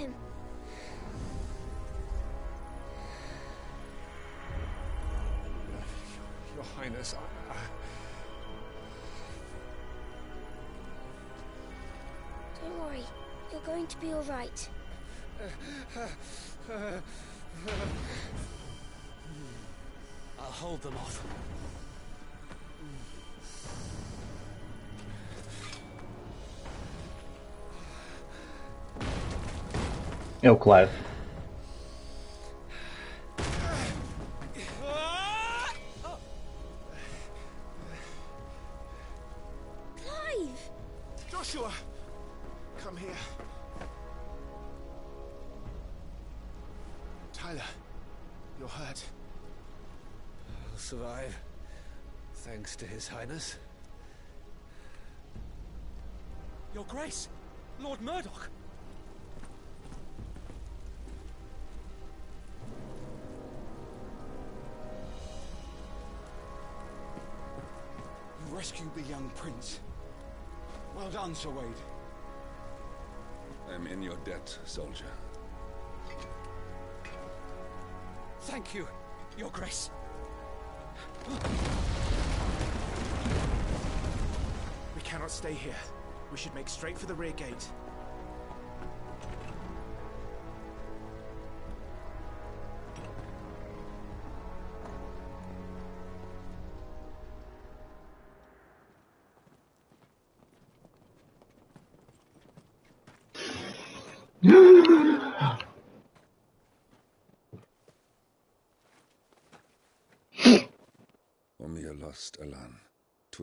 É o Clive. Wade. I'm in your debt, soldier. Thank you, Your Grace. We cannot stay here. We should make straight for the rear gate.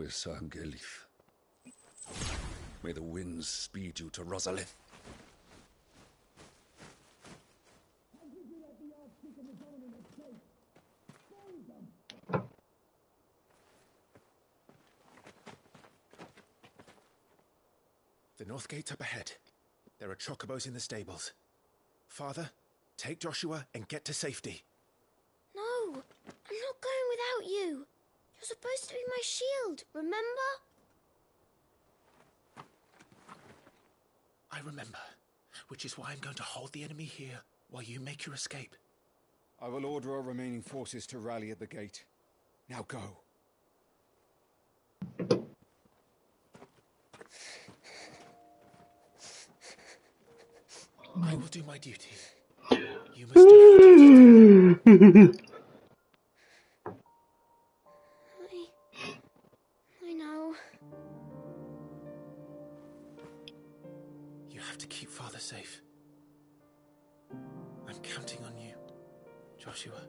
Tuisa Gelith. May the winds speed you to Rosalith. The north gate's up ahead. There are chocobos in the stables. Father, take Joshua and get to safety. No, I'm not going without you. You're supposed to be my shield, remember? I remember, which is why I'm going to hold the enemy here while you make your escape. I will order our remaining forces to rally at the gate. Now go. I will do my duty. You must do your duty. safe. I'm counting on you, Joshua.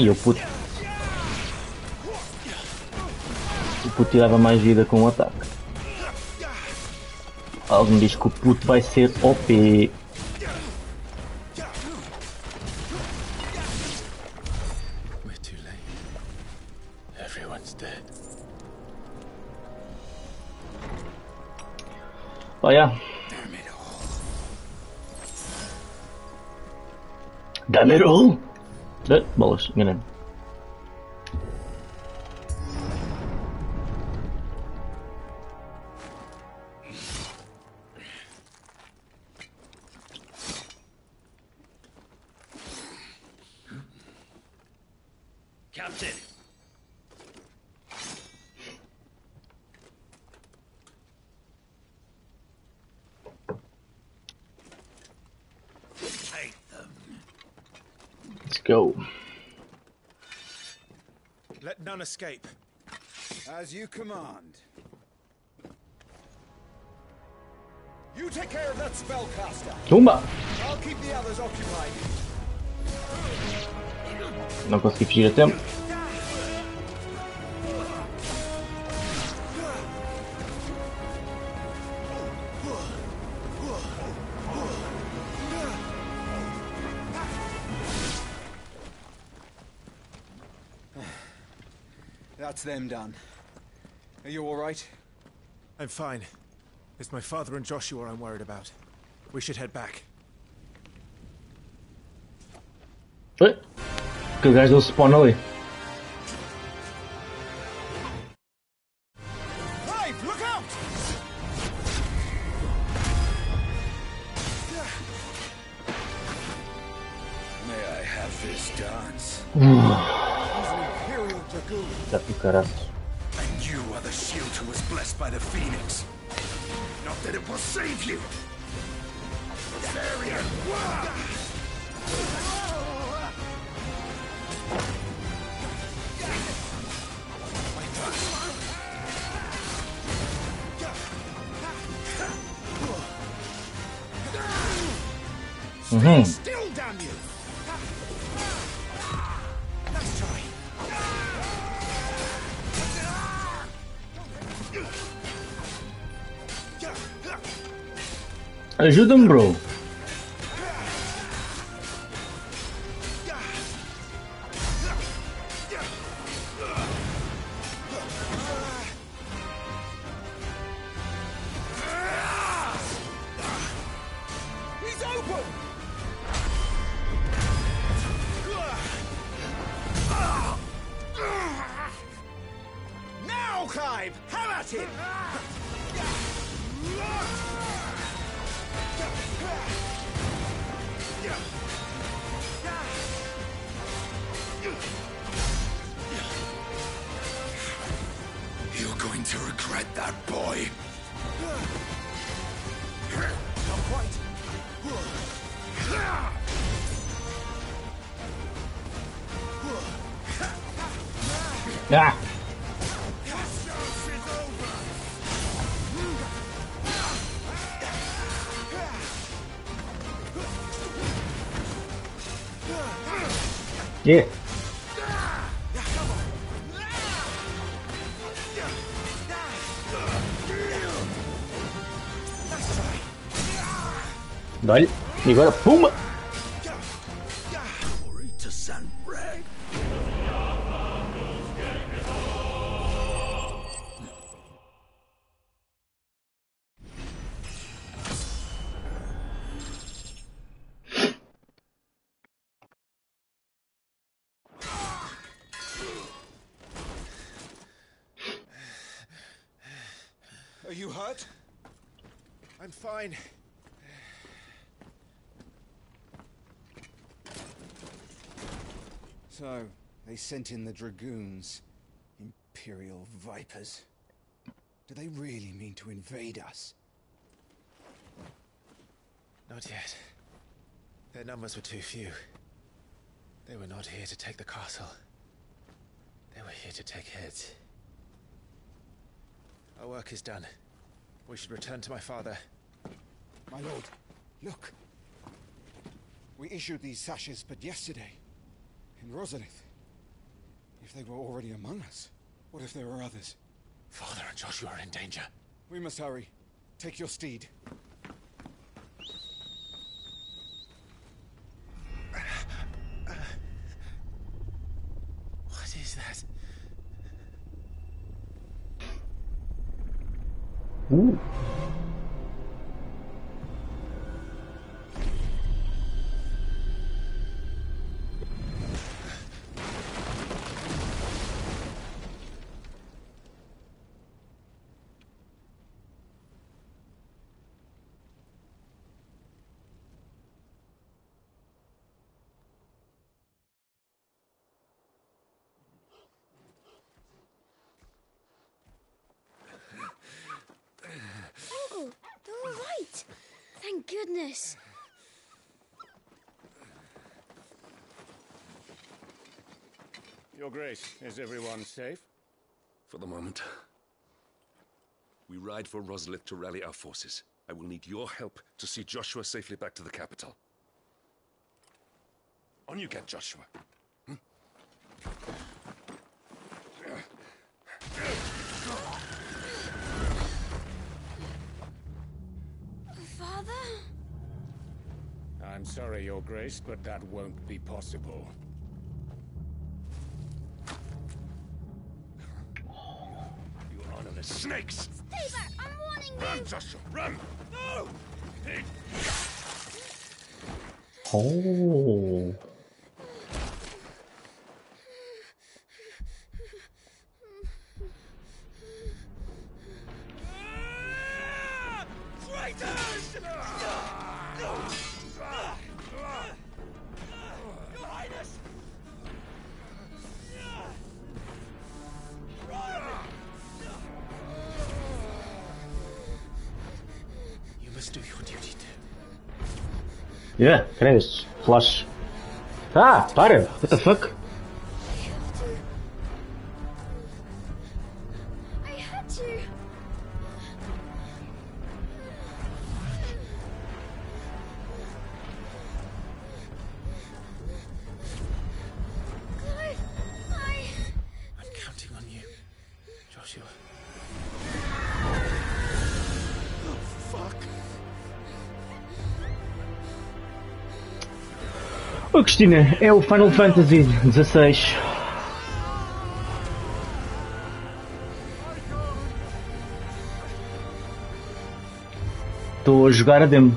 Ih, o puto. O puto tirava mais vida com o ataque. Algo me diz que o puto vai ser OP. Dead. Oh. Damn it all! I'm gonna As you command. You take care of that spellcaster. Tumba! I'll keep the others occupied. Não consegui fugir a tempo. That's them done. Are you all right? I'm fine. It's my father and Joshua I'm worried about. We should head back. What? Que o gajo deu spawn ali. Ajuda-me, bro. He's open! Now, Clive! Have at him! You're going to regret that, boy. Not quite. Ah! Yeah. Dá-lhe. E agora, pumba! Sent in the Dragoons. Imperial Vipers. Do they really mean to invade us? Not yet. Their numbers were too few. They were not here to take the castle. They were here to take heads. Our work is done. We should return to my father. My lord, look. We issued these sashes but yesterday. In Rosalith. If they were already among us, what if there were others? Father and Joshua are in danger. We must hurry. Take your steed. What is that? Ooh. Goodness. Your Grace, is everyone safe? For the moment. We ride for Roslith to rally our forces. I will need your help to see Joshua safely back to the capital. On you get, Joshua. I'm sorry, Your Grace, but that won't be possible. You honorless snakes! Stay back! I'm warning you! Run, Joshua, run! No! Oh. Yeah, can I just flush? Ah, pardon. what the fuck? Cristina, é o Final Fantasy XVI. Estou a jogar a demo.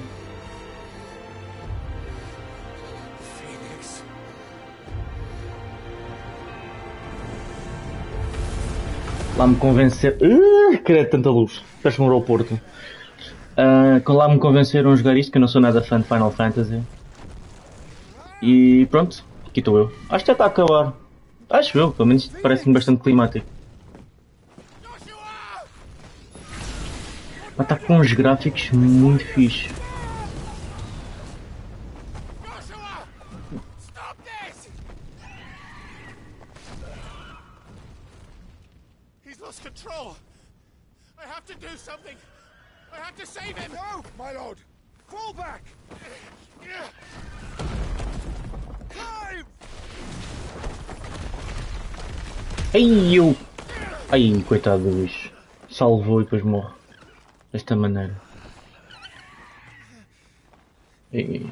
Lá me convencer. Uh, queria tanta luz. Parece-me um aeroporto. Uh, lá me convenceram a jogar isto, que eu não sou nada fã de Final Fantasy. E pronto, aqui estou eu. Acho que já está a acabar. Acho eu, pelo menos parece-me bastante climático. Mas está com uns gráficos muito fixe. He's lost control. I have to do something. I have to save him. No, my lord. Fall back. Clive! Ai, eu. Ai, coitado do bicho. Salvou e depois morre. Desta maneira. E...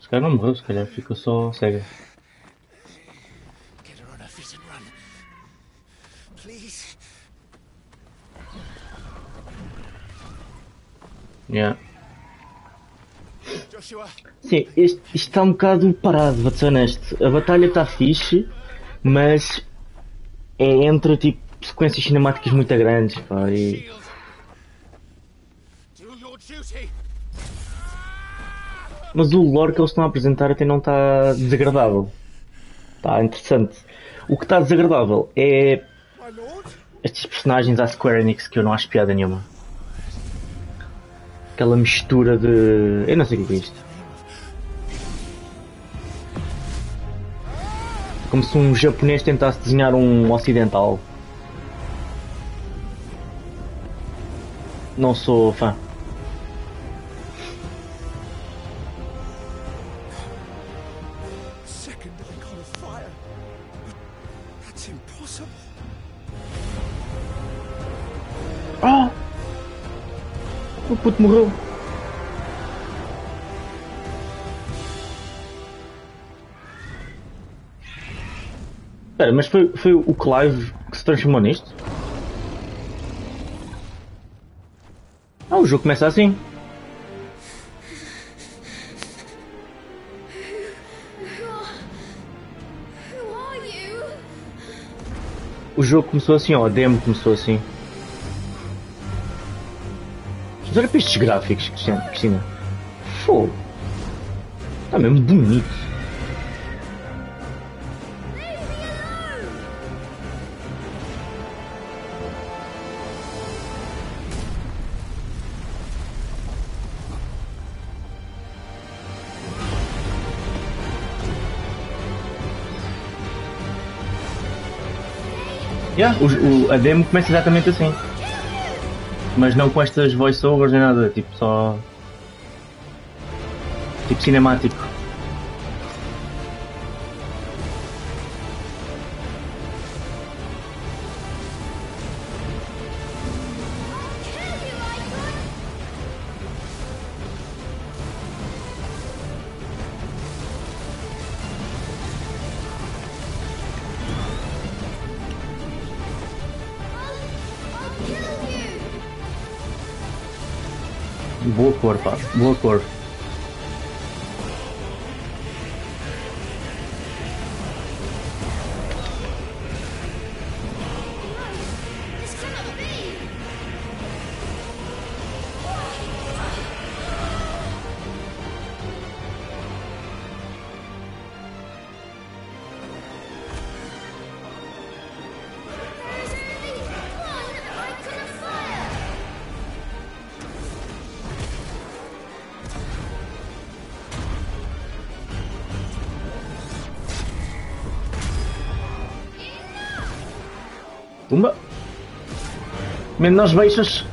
Se calhar não morreu, se calhar ficou só cega. Get her on her feet and run. Please. Yeah. Joshua. Sim, isto, está um bocado parado, vou ser honesto. A batalha está fixe, mas é entre tipo sequências cinemáticas muito grandes, pá, e... Mas o lore que eles estão a apresentar até não está desagradável. Está interessante. O que está desagradável é estes personagens à Square Enix que eu não acho piada nenhuma. Aquela mistura de. Eu não sei o que é isto. Como se um japonês tentasse desenhar um ocidental. Não sou fã. Ah! O puto morreu. Espera, mas foi, foi o Clive que se transformou nisto? Ah, o jogo começa assim. O jogo começou assim, ó, a demo começou assim. Mas olha para estes gráficos, Cristina. Fogo. Está mesmo bonito. Yeah, o, o- a demo começa exatamente assim. Mas não com estas voiceovers nem nada, tipo só. Tipo cinemático. कोड पास वो Mesmo nas everything!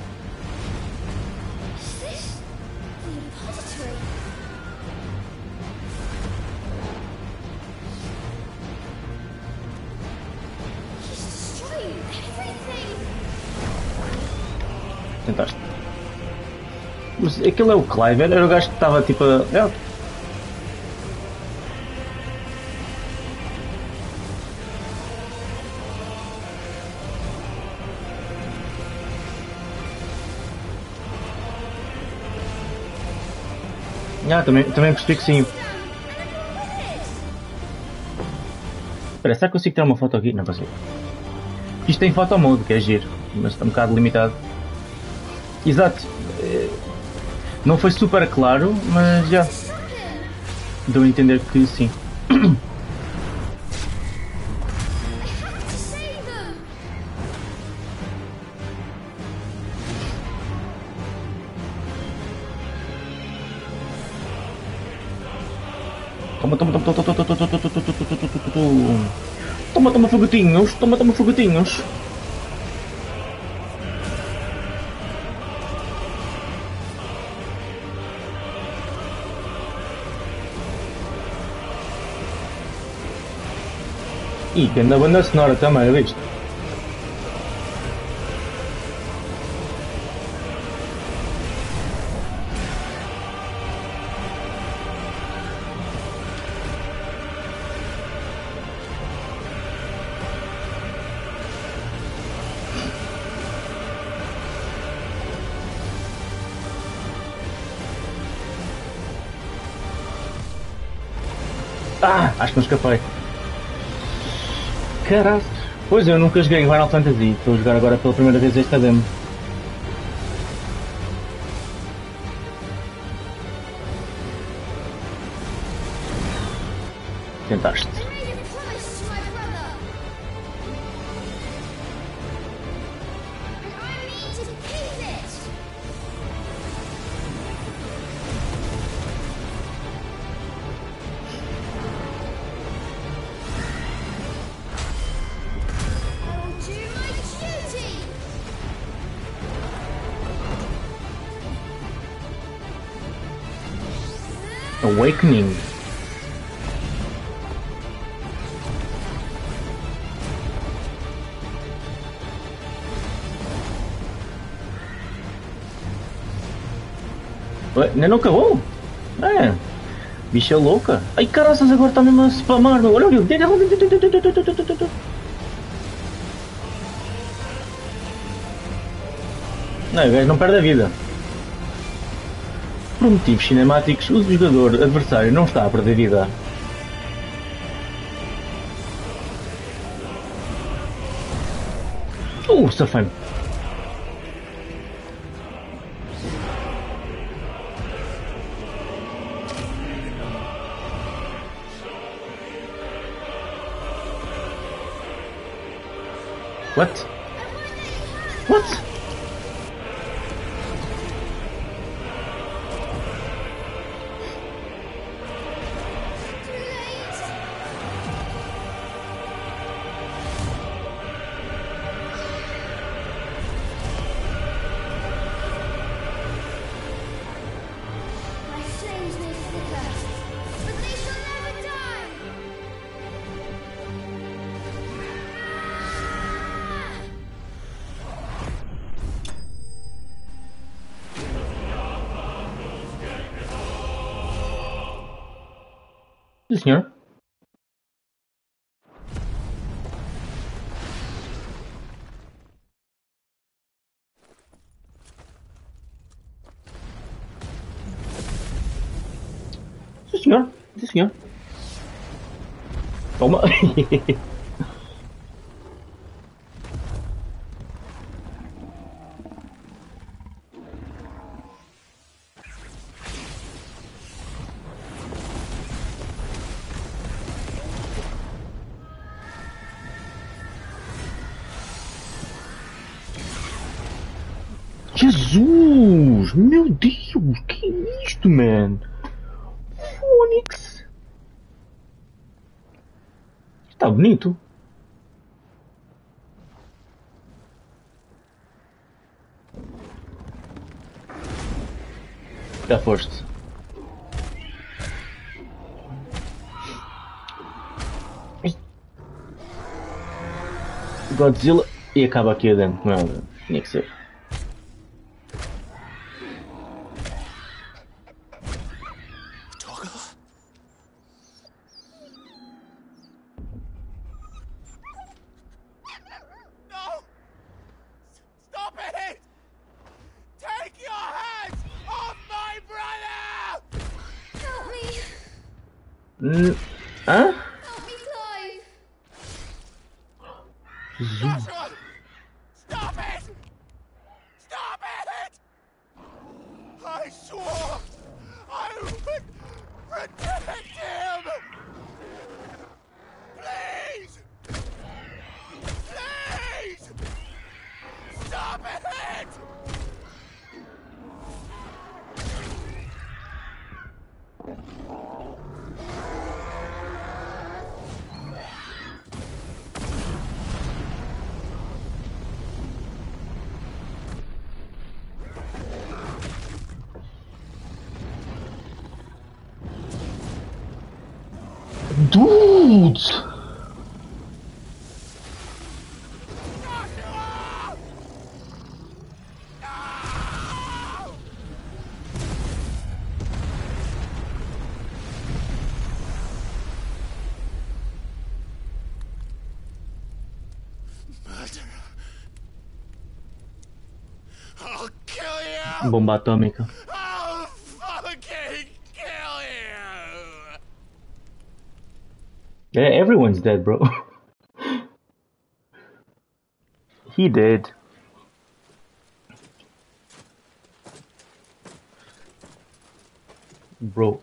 Tentaste. Mas aquele é o Clive, era o gajo que estava tipo a. É. Ah, também, também percebi que sim. Espera, será que consigo tirar uma foto aqui? Não consigo. Isto tem foto mode, que é giro, mas está um bocado limitado. Exato. Eh, Não foi super claro, mas já. Deu a entender que sim. Toma, toma, toma, toma, toma, toma, toma, toma, toma, toma, foguetinhos, toma, toma, foguetinhos. E que anda banda sonora também, viste? Acho que não escapei. Caraca. Pois eu nunca joguei Final Fantasy. Estou a jogar agora pela primeira vez esta demo. Tentaste. Awakening. Ué, ainda não acabou? É. Bicha louca. Ai caraças, agora está mesmo a spamar. Olha. Não, o gajo não perde a vida. Por motivos cinemáticos, o jogador adversário não está a perder vida. Uh, safame. What? Jesus! Meu Deus! Que é isto, man? Está bonito. Já foste. Godzilla e acaba aqui adentro, não é? Tinha que ser. Stop it! Take your hands off my brother! Help me! Hum, Hã? Help me, Clive! Joshua! Stop it! Stop it! I swore I would protect him! Please! Please! Stop it! Dude! I'll kill you! Bomba atômica. I'll fucking kill you! Yeah, everyone's dead, bro. he did. Bro.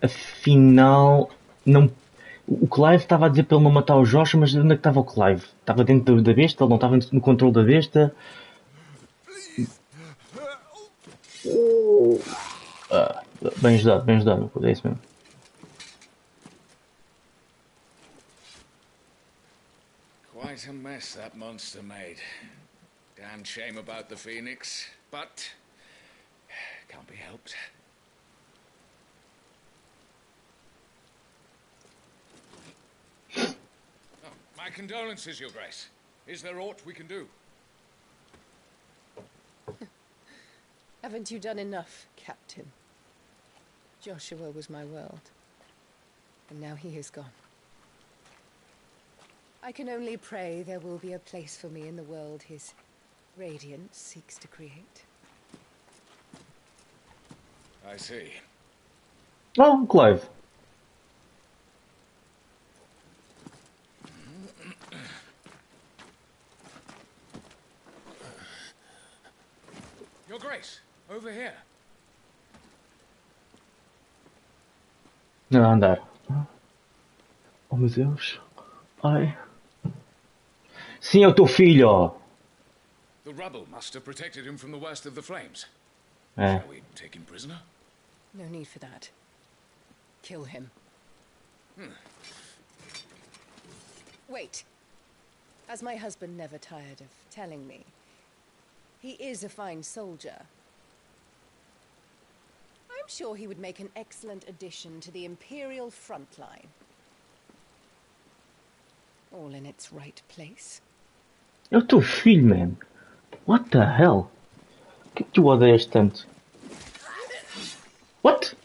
Afinal, não. O Clive estava a dizer para ele não matar o Josh, mas onde é que estava o Clive? Estava dentro da besta? Ele não estava no controle da besta? Bem ajudado, bem ajudado, é isso mesmo. Quite a mess that monster made. Damn shame about the Phoenix, but can't be helped. Oh, my condolences, Your Grace. Is there aught we can do? Haven't you done enough, Captain? Joshua was my world. And now he is gone. I can only pray there will be a place for me in the world his radiance seeks to create. I see. Oh, Clive. Your Grace, over here. Não, andar. Oh meu Deus. Ai. Sim, é o teu filho. The rubble must have protected him from the worst of the flames. É. Shall we take him prisoner? No need for that. Kill him. Hmm. Wait. As my husband never tired of telling me, he is a fine soldier. I'm sure he would make an excellent addition to the Imperial front line. All in its right place. É o teu filho, man. What the hell? O que é que tu odeias tanto? What?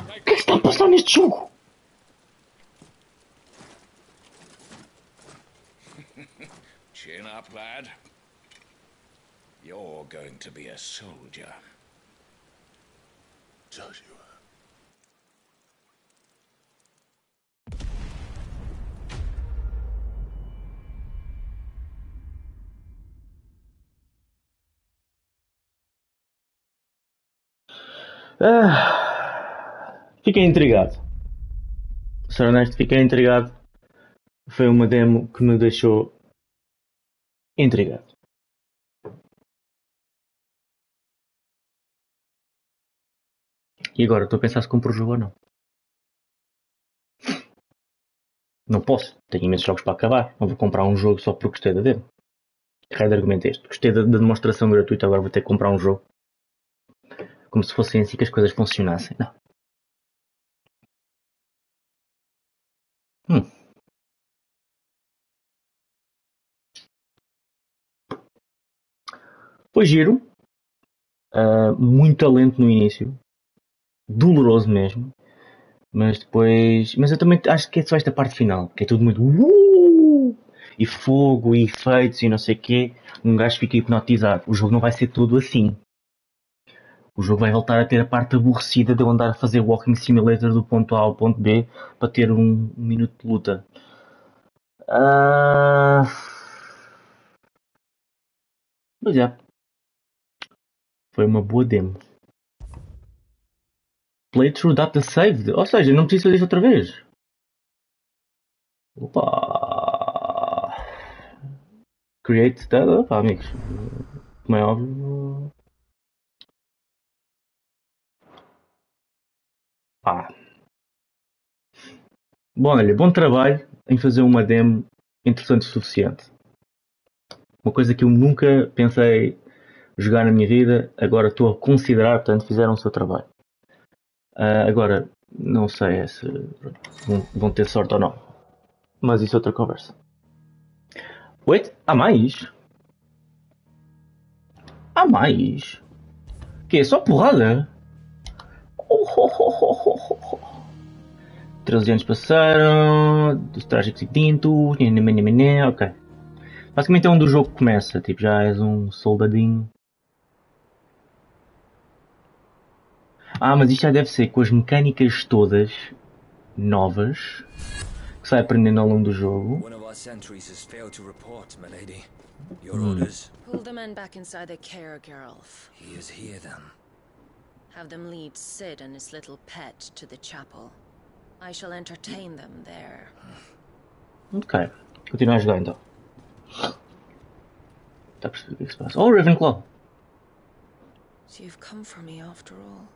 O que é que está a passar neste jogo? Chin up, lad. You're going to be a soldier. Ah, fiquei intrigado. Ser honesto, fiquei intrigado. Foi uma demo que me deixou intrigado. E agora estou a pensar se compro o jogo ou não. Não posso, tenho imensos jogos para acabar. Não vou comprar um jogo só porque gostei da demo. De argumento é este? Gostei da, da demonstração gratuita, agora vou ter que comprar um jogo. Como se fossem assim que as coisas funcionassem. Não. Hum. Foi giro. Uh, muito talento no início. Doloroso mesmo. Mas depois. Mas eu também acho que é só esta parte final. Que é tudo muito. Uh! E fogo e efeitos e não sei o quê. Um gajo fica hipnotizado. O jogo não vai ser todo assim. O jogo vai voltar a ter a parte aborrecida de eu andar a fazer walking simulator do ponto A ao ponto B para ter um, minuto de luta. Uh... Mas é. Foi uma boa demo. Playthrough data saved. Ou seja, não preciso fazer isso outra vez. Opa! Create data. Opa, amigos. Como é óbvio. Pá. Bom, olha, bom trabalho em fazer uma demo interessante o suficiente. Uma coisa que eu nunca pensei jogar na minha vida, agora estou a considerar, portanto, fizeram o seu trabalho. Uh, agora, não sei se vão, ter sorte ou não. Mas isso é outra conversa. Wait, há mais? Há mais? Que é só porrada? Oh, oh, oh, oh, oh. 13 anos passaram, dos trágicos e tintos, ok. Basicamente é onde o jogo começa, tipo, já és um soldadinho. Ah, mas isto já deve ser com as mecânicas todas novas. que sai aprendendo ao longo do jogo. One of our sentries has failed to report, my lady. Your Hmm. orders? Pull the men back inside their care, Geralf. He is here then. Have them lead Sid and his little pet to the chapel. I shall entertain them there. Ok. Continua a jogar então. Está a perceber o que é que se passa? Oh, Ravenclaw! So you've come for me after all.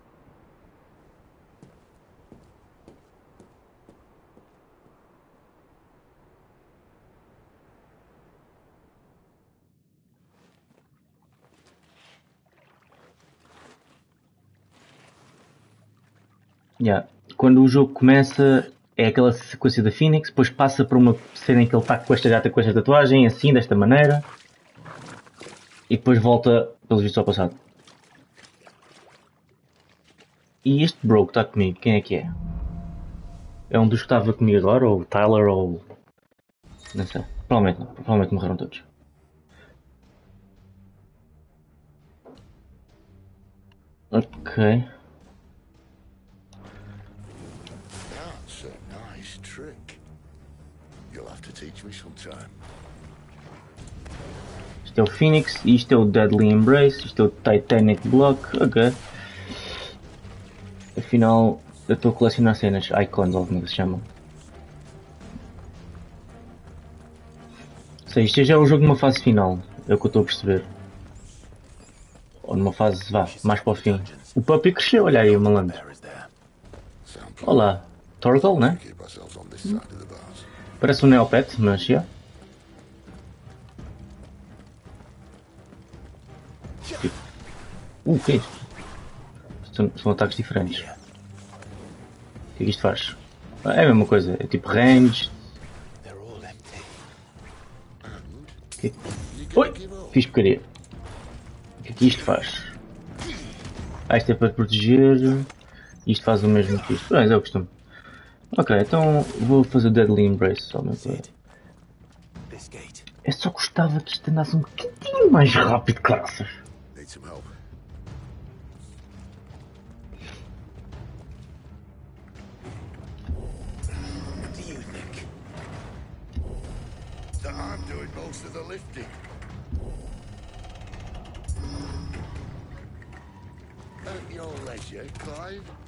Yeah. Quando o jogo começa, é aquela sequência da Phoenix, depois passa para uma cena em que ele está com esta gata com esta tatuagem, assim, desta maneira, e depois volta, pelos vistos, ao passado. E este bro que está comigo, quem é que é? É um dos que estava comigo agora, ou Tyler, ou. Não sei. Provavelmente não, provavelmente morreram todos. Ok. Isto é o Phoenix, isto é o Deadly Embrace, isto é o Titanic Block, ok. Afinal, eu estou a colecionar cenas, icons, ou como é que se chamam. Sei, isto já é o jogo numa fase final, é o que eu estou a perceber. Ou numa fase, vá, mais para o fim. O puppy cresceu, olha aí o malandro. Olá, Torgal, né? Parece um Neopet, mas já. Uh, o que é isto? São, são ataques diferentes. O que é que isto faz? Ah, É a mesma coisa, é tipo range. Que... Oi! Fiz porcaria. O que é que isto faz? Ah, isto é para proteger. Isto faz o mesmo que isto. Mas é o costume. Ok, então vou fazer Deadly Embrace só meu pai. Eu só gostava que isto andasse um bocadinho mais rápido, lifting. At your leisure, Clive.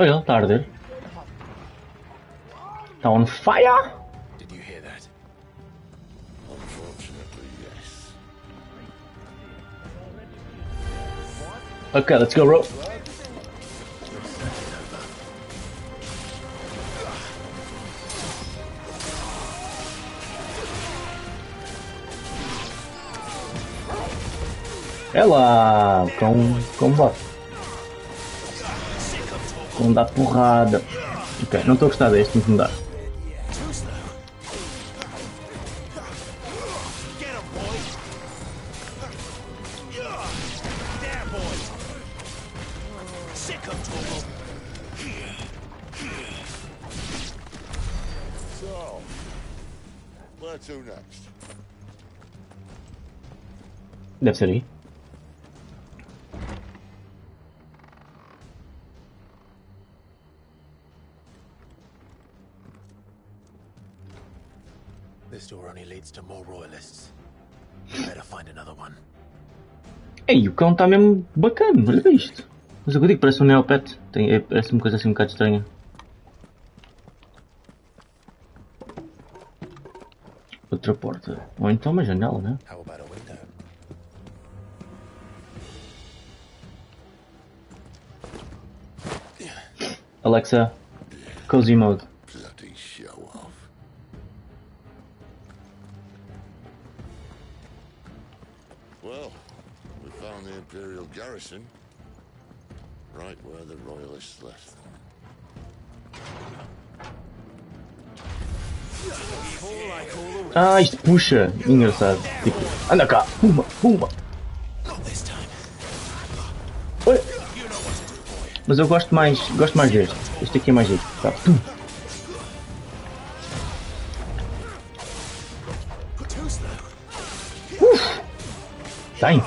Olha, ele está a arder. Está on fire! Did you hear that? Unfortunately, yes. Okay, let's go, Ro. Ela com com Com dar porrada. Ok, não estou a gostar deste, muito mudar. Deve ser aí. Está mesmo bacana, olha isto. Mas eu digo, parece um Neopet. Tem, é, parece uma coisa assim um bocado estranha. Outra porta. Ou então uma janela, né? Alexa, cozy mode. mais puxa engraçado. Tipo, anda cá, uma uma Mas eu gosto mais, gosto mais deste. Este aqui é mais este Tá? Pum. Uf. Tá, Tem.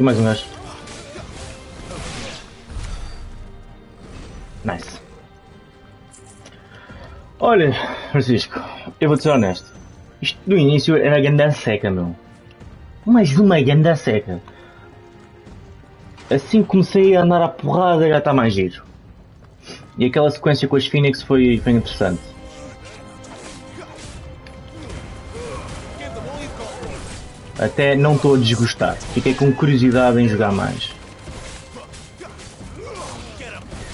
Aqui mais um gajo. Nice. Olha, Francisco, eu vou ser honesto. Isto no início era ganda seca, meu. Mas uma ganda seca. Assim comecei a andar à porrada já está mais giro. E aquela sequência com as Phoenix foi, foi interessante. Até não estou desgostar. Fiquei com curiosidade em jogar mais.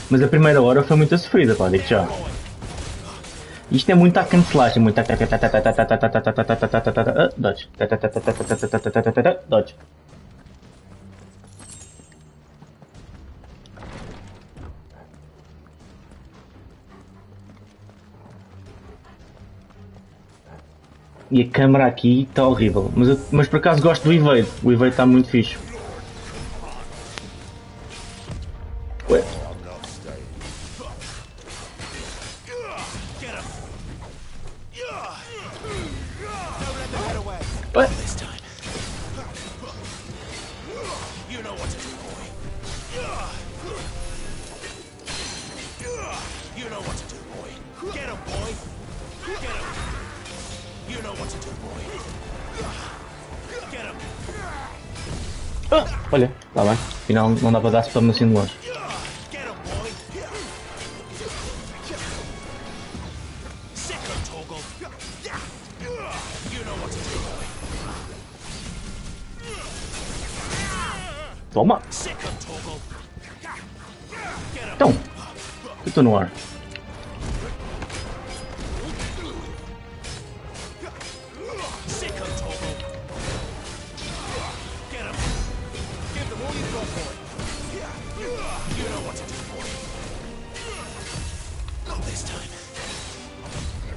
Mas a primeira hora foi muito sofrida, pá, digo já. Isto é muito a cancelagem, muito a... Dodge. Dodge. E a câmera aqui está horrível. Mas, eu, mas por acaso gosto do Evade. O Evade está muito fixe. Olha, está bem. Afinal não dá para dar spam assim de longe. Toma! Então, eu estou no ar.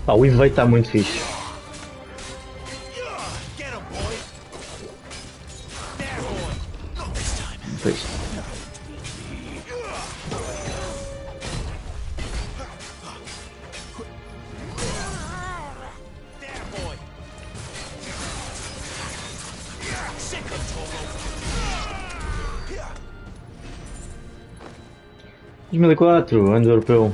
Pá, o invade está muito fixe. Pois. Quatro, ano europeu.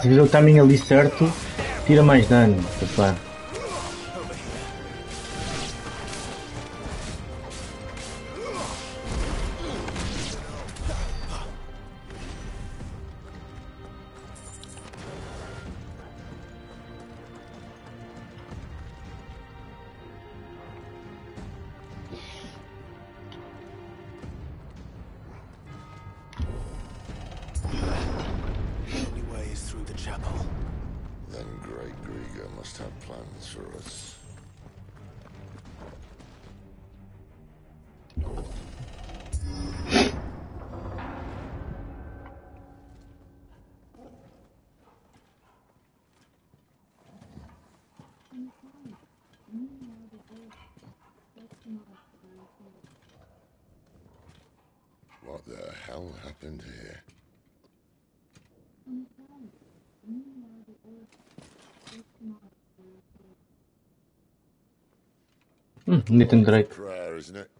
se fizer o timing ali certo, tira mais dano. Opa. Hum, Nathan Drake. Prayer, isn't it?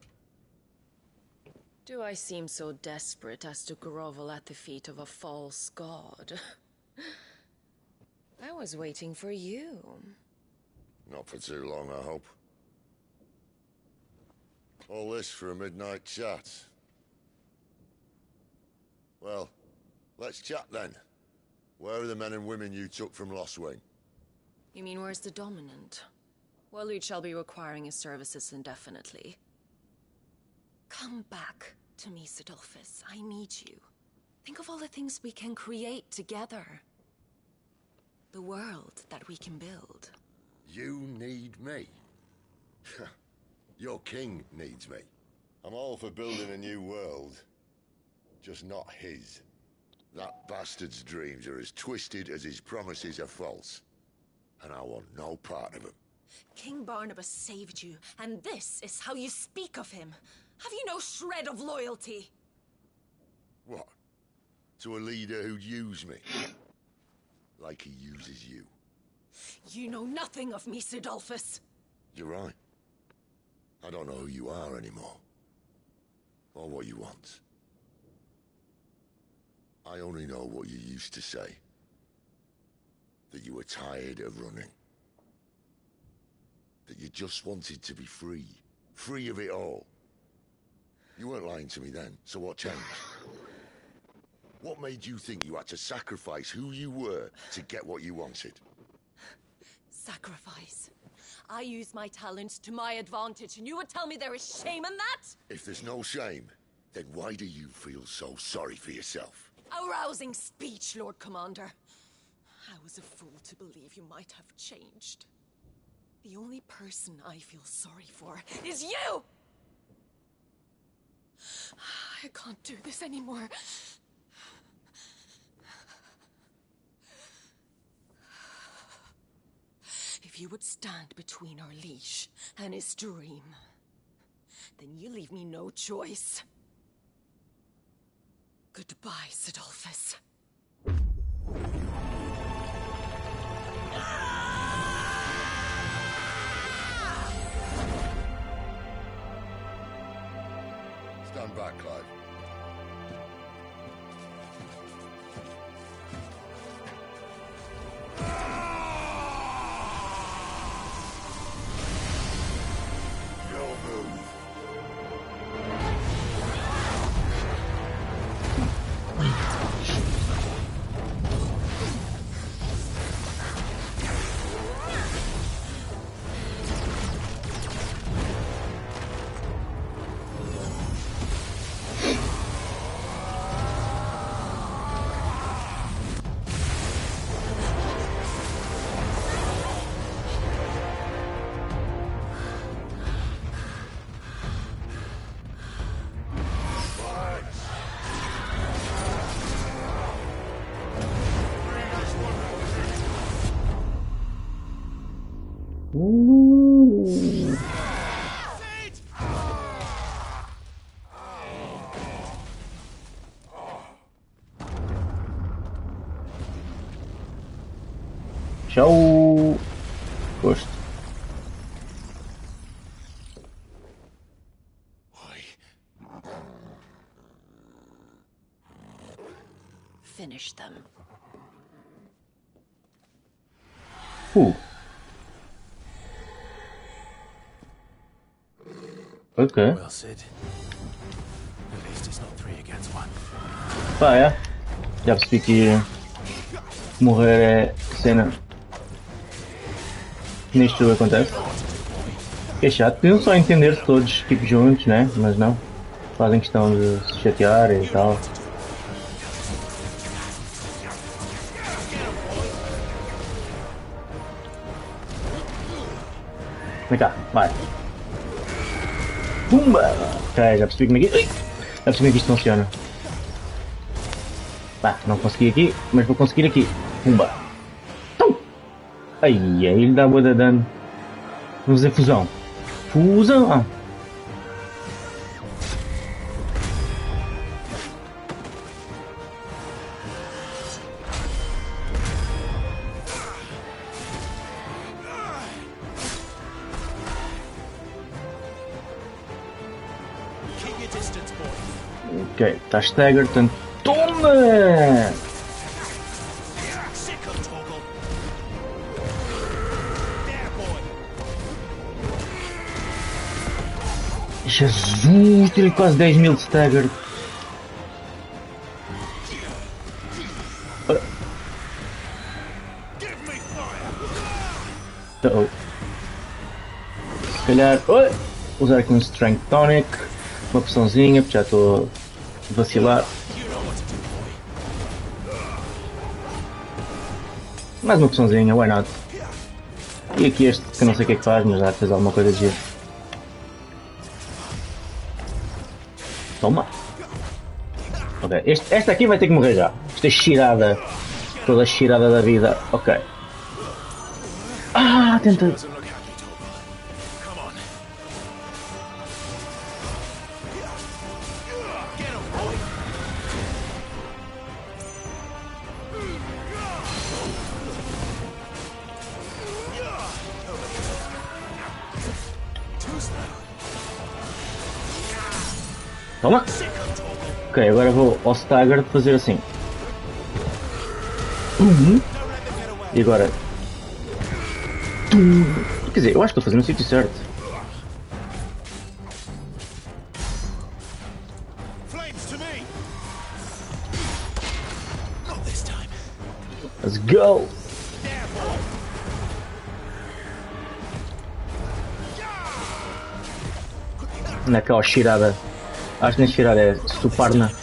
Do I seem so desperate as to grovel at the feet of a false god? I was waiting for you. Not for too long, I hope. All this for a midnight chat. Well, let's chat then. Where are the men and women you took from Lost Wing? You mean where's the dominant? Waleed shall be requiring his services indefinitely. Come back to me, Sidolphus. I need you. Think of all the things we can create together. The world that we can build. You need me. Your king needs me. I'm all for building a new world. Just not his. That bastard's dreams are as twisted as his promises are false. And I want no part of them. King Barnabas saved you, and this is how you speak of him. Have you no shred of loyalty? What? To a leader who'd use me? Like he uses you. You know nothing of me, Sidolphus. You're right. I don't know who you are anymore. Or what you want. I only know what you used to say. That you were tired of running. That you just wanted to be free. Free of it all. You weren't lying to me then, so what changed? What made you think you had to sacrifice who you were to get what you wanted? Sacrifice. I use my talents to my advantage, and you would tell me there is shame in that? If there's no shame, then why do you feel so sorry for yourself? A rousing speech, Lord Commander. I was a fool to believe you might have changed. The only person I feel sorry for is you! I can't do this anymore. If you would stand between our leash and his dream, then you leave me no choice. Goodbye, Sidolphus. Stand back, Clive. Ciao. Pushed. Finish them. Ooh. Okay. Well, Sid. At least it's not three against one. Pa, ja. Ja, w spiki. Muhere syna. Nisto acontece. Que é chato. Podiam só entender-se todos tipo juntos, né? Mas não. Fazem questão de se chatear e tal. Vem cá, vai. Pumba! Ok, já percebi como é que. Ui! Já percebi como é que isto funciona. Não consegui aqui, mas vou conseguir aqui. Pumba! Ai, aí ele dá boa dano. Vamos fazer fusão. Fusão! Ah. Ok, está stagger, portanto. Toma! Jesus, tirei quase 10 mil de stagger. Uh oh. Se calhar. Oi! Usar aqui um Strength Tonic. Uma poçãozinha, porque já estou a vacilar. Mais uma poçãozinha, why not? E aqui este que não sei o que é que faz, mas já fez alguma coisa de giro. Toma! Ok, este, esta aqui vai ter que morrer já. Esta é cheirada. Toda cheirada da vida. Ok. Ah, tenta. Stagger fazer assim. Uhum. E agora. Tum. Quer dizer, eu acho que estou fazendo o sítio certo. Let's go! Naquela cheirada. Acho que nem cheirada é suparna.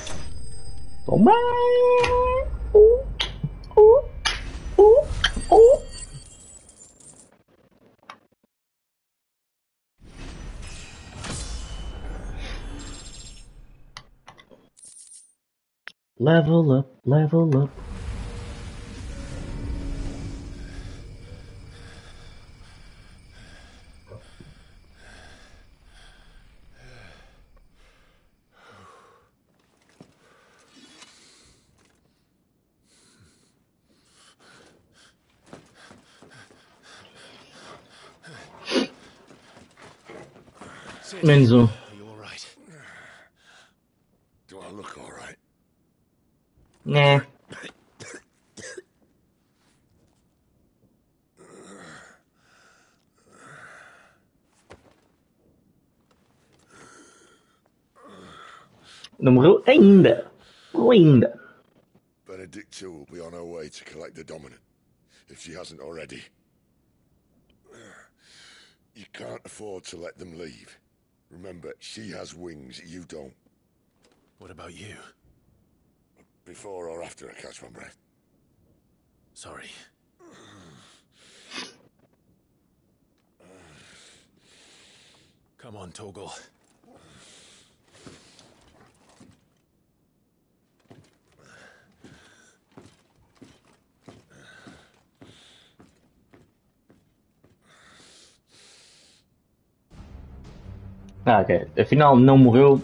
Level up, level up. Menos um. Do I look alright? Né. Não morreu ainda. Morreu ainda. Benedicta will be on her way to collect the dominant, if she hasn't already. You can't afford to let them leave. Remember, she has wings, you don't. What about you? Before or after I catch my breath. Sorry. Come on, Torgal. Ah, ok. Afinal, não morreu.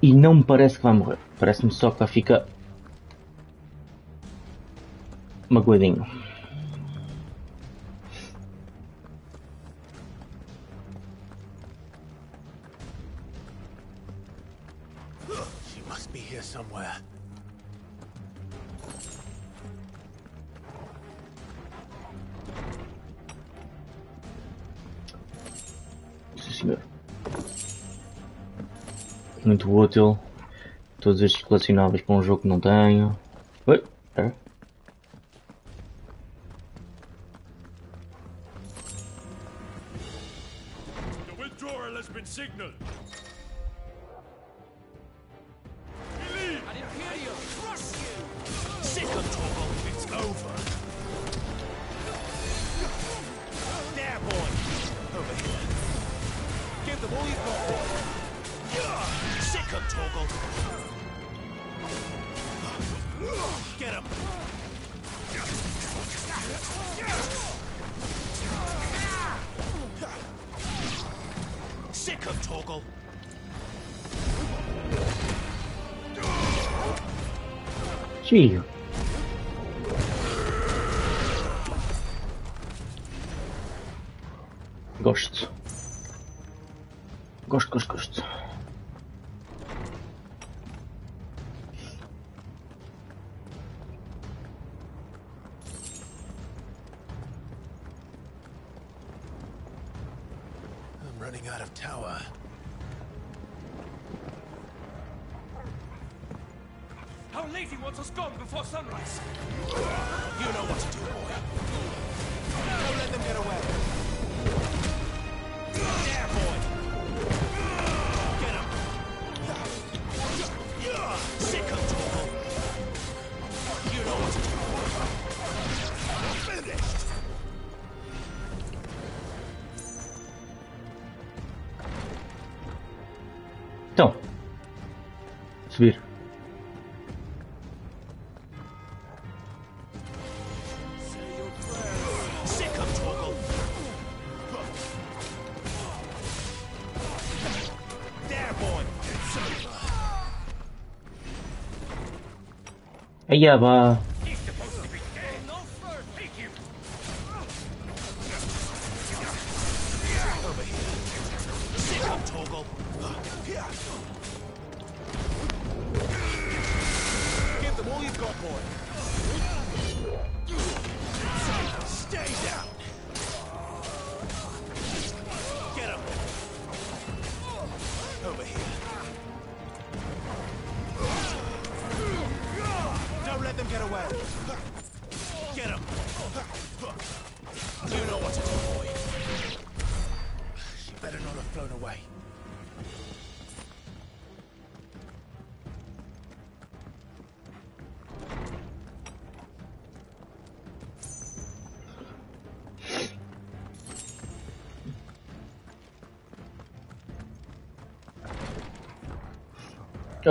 E não me parece que vai morrer. Parece-me só que vai ficar. magoadinho. útil. Todos estes relacionáveis para um jogo que não tenho. Ui, pera. É? see you. 点吧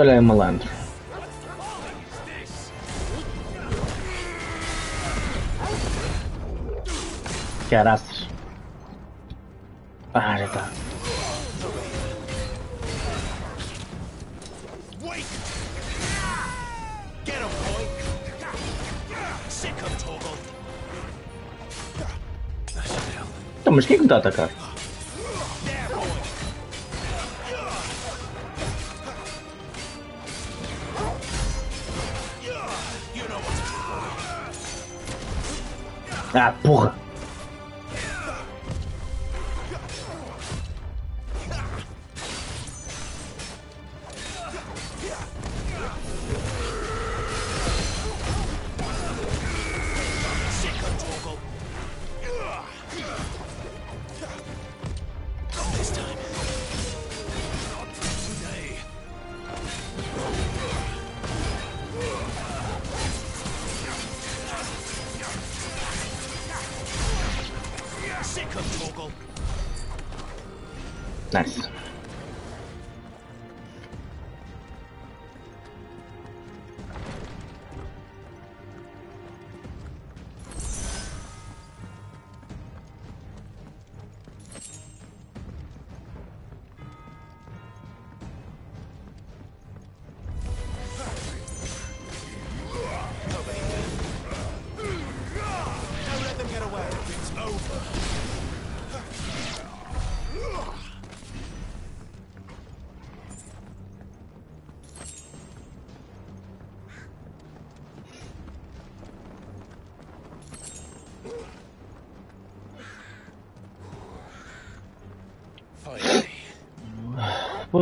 Olha aí, malandro. Caraças. Ah, já tá. Então, mas quem é que me está a atacar?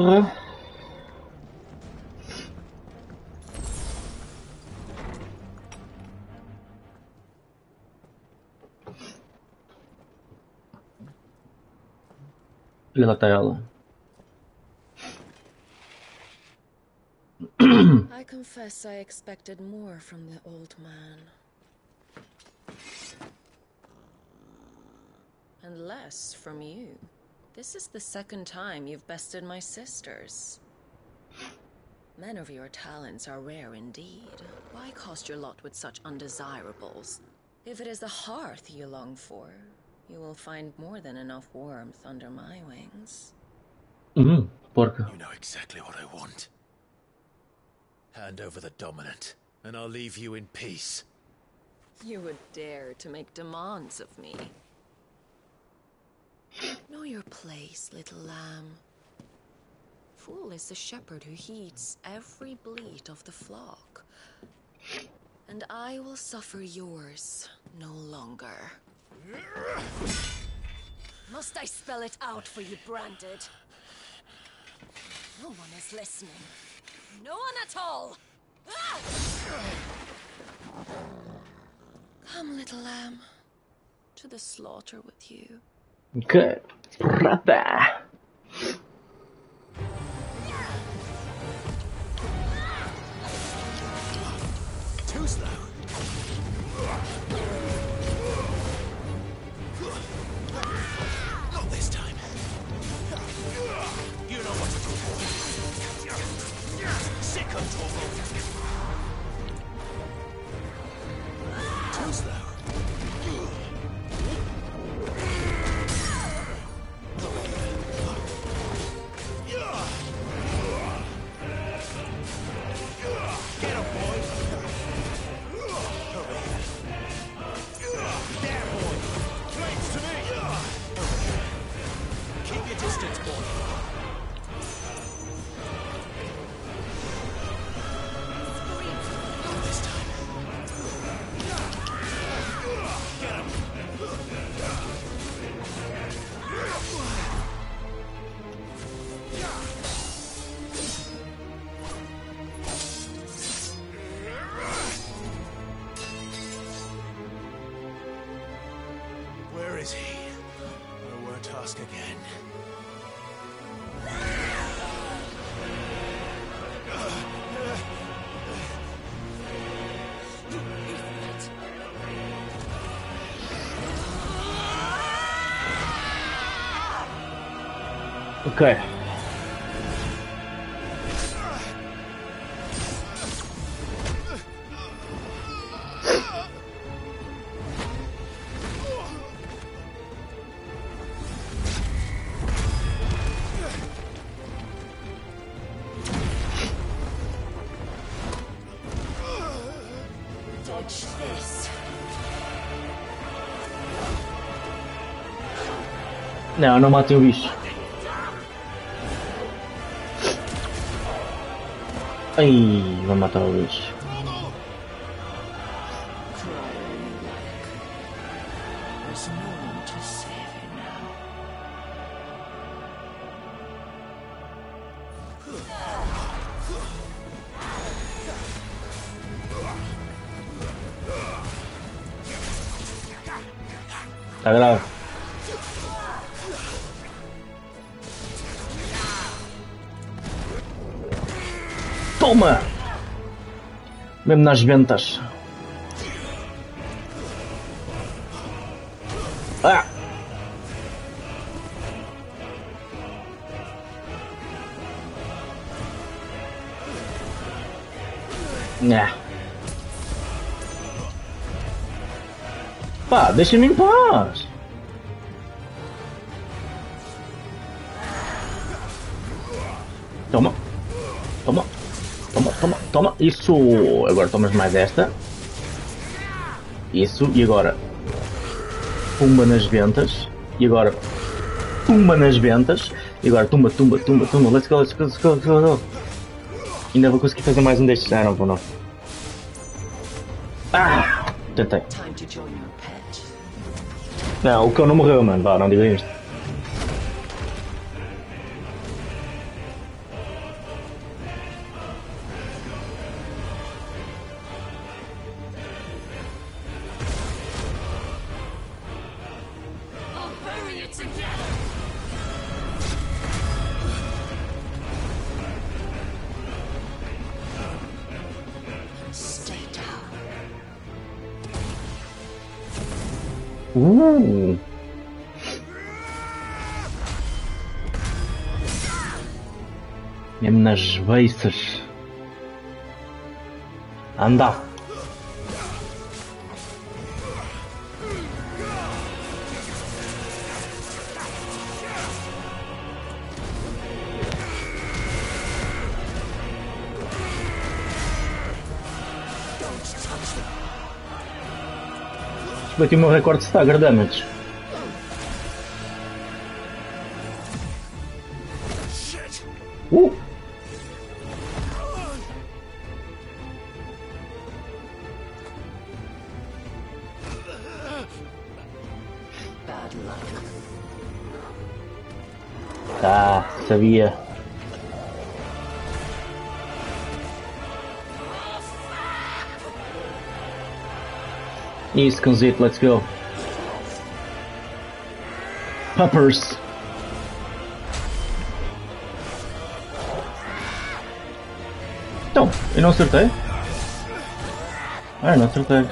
Porra. Olha lá está ela. I confess I expected more from the old man. And less from you. This is the second time you've bested my sisters. Men of your talents are rare indeed. Why cost your lot with such undesirables? If it is the hearth you long for, you will find more than enough warmth under my wings. Mm-hmm. Uhum, porca. You know exactly what I want. Hand over the dominant, and I'll leave you in peace. You would dare to make demands of me. Know your place, little lamb. Fool is the shepherd who heeds every bleat of the flock. And I will suffer yours no longer. Must I spell it out for you, Branded? No one is listening. No one at all! Ah! Come, little lamb, to the slaughter with you. Okay. Brother. Too slow. Ditch this. Não, não matei o bicho. Ai, vou matar o bicho. Byłem na świątarz. A! Nie. Pa, deixa-me em paz. Toma. Isso. Agora tomas mais esta. Isso. E agora. Pumba nas ventas. E agora. Pumba nas ventas. E agora tumba, tumba, tumba, tumba. Let's go, let's go, let's go, let's go. Ainda vou conseguir fazer mais um destes. Ah, não vou não. Ah! Tentei. Não, o cão não morreu, mano. Vá, não diga isto. it together! Ooh. Yemna Jvaisus. Anda. Bati o meu recorde de stagger damage. Uh! Tá, sabia. Isso, cãozito, let's go. Puppers. Então, eu não acertei? Ah, não acertei.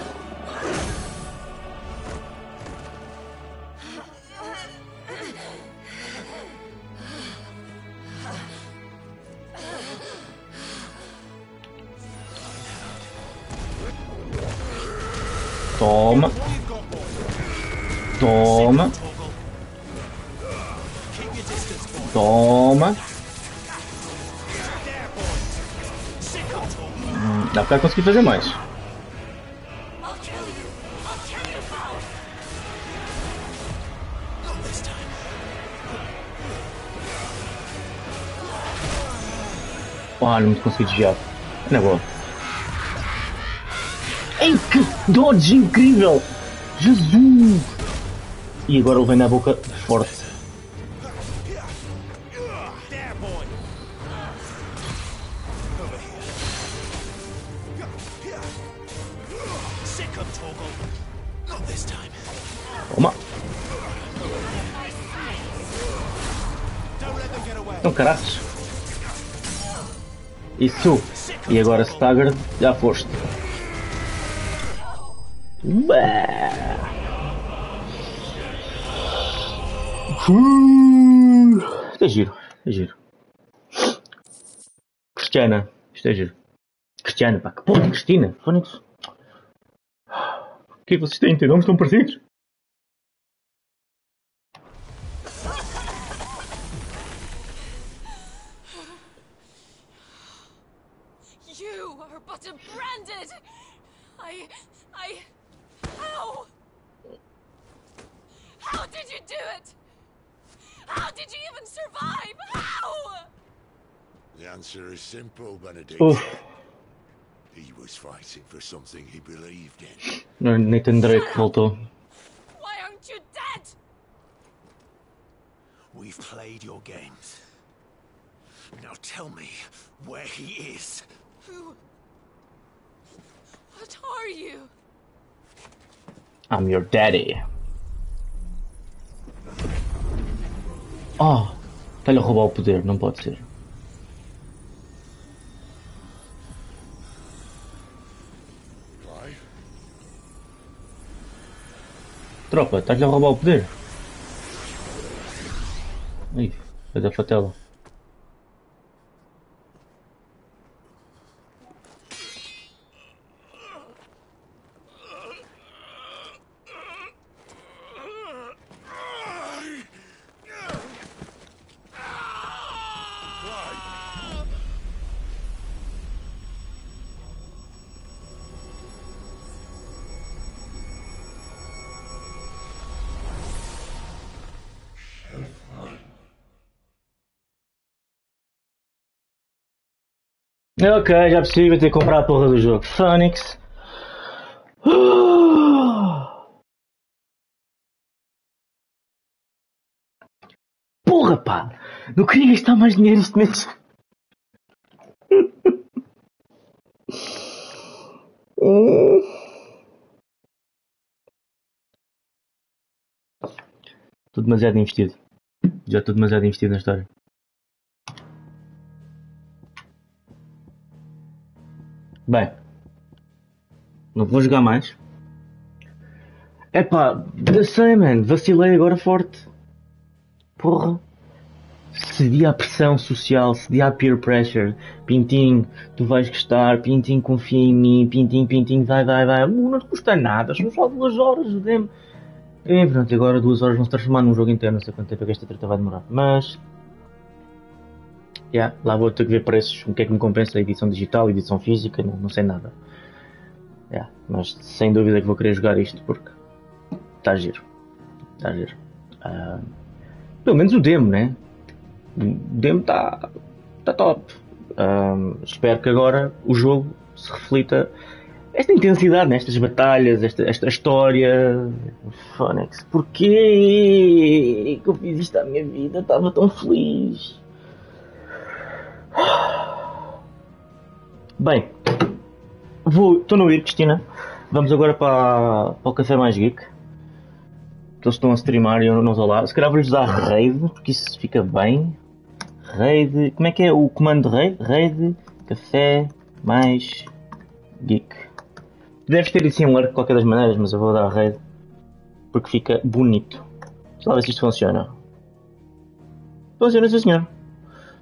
Pra conseguir fazer mais. Ah, não consegui desviar. Boa. Ei, que dodge incrível! Jesus! E agora ele vem na boca forte. Isso! E agora Stagger, já foste. Hum, Isto é giro, é giro. Cristiana, isto é giro. Cristiana, pá, que porra, Cristina, Fónix. O que é que vocês? Têm nomes tão parecidos? Simple, Benedict. Oof. He was fighting for something he believed in. Não, Nathan Drake voltou. Why aren't you dead? We've played your games. Now tell me where he is. Who? What are you? I'm your daddy. Oh, está-lhe a roubar o poder, não pode ser. Tropa, estás-lhe a roubar o poder? Ih, foi da fatela. Ok, já percebi, vou ter que comprar a porra do jogo. Phoenix. Porra, pá! Não queria gastar mais dinheiro este mês. Estou demasiado investido. Já estou demasiado investido na história. Bem, não vou jogar mais. Epá, eu sei, man. Vacilei agora forte. Porra. Cedi à pressão social, cedi à peer pressure. Pintinho, tu vais gostar. Pintinho, confia em mim. Pintinho, Pintinho, vai, vai, vai. Uh, não te custa nada. São só duas horas, demo. E pronto, agora duas horas vão se transformar num jogo inteiro. Não sei quanto tempo é que esta treta vai demorar. Mas. Yeah, lá vou ter que ver preços. O que é que me compensa a edição digital, edição física. Não, não sei nada. Yeah, mas sem dúvida que vou querer jogar isto porque. Está giro. Está giro. Uh, pelo menos o demo, né? O demo está tá top. Um, espero que agora o jogo se reflita esta intensidade nestas batalhas, esta, esta história. Phoenix, porquê que eu fiz isto à minha vida? Estava tão feliz. Bem, estou no ir, Cristina. Vamos agora para, para o Café Mais Geek. Eles estão a streamar e eu não estou lá. Se calhar vou-lhes dar raid, porque isso fica bem. Raid. Como é que é o comando de raid? Raid, café, mais geek. Deves ter isso em alert de qualquer das maneiras, mas eu vou dar raid porque fica bonito. Deixa lá ver se isto funciona. Funciona, sim senhor.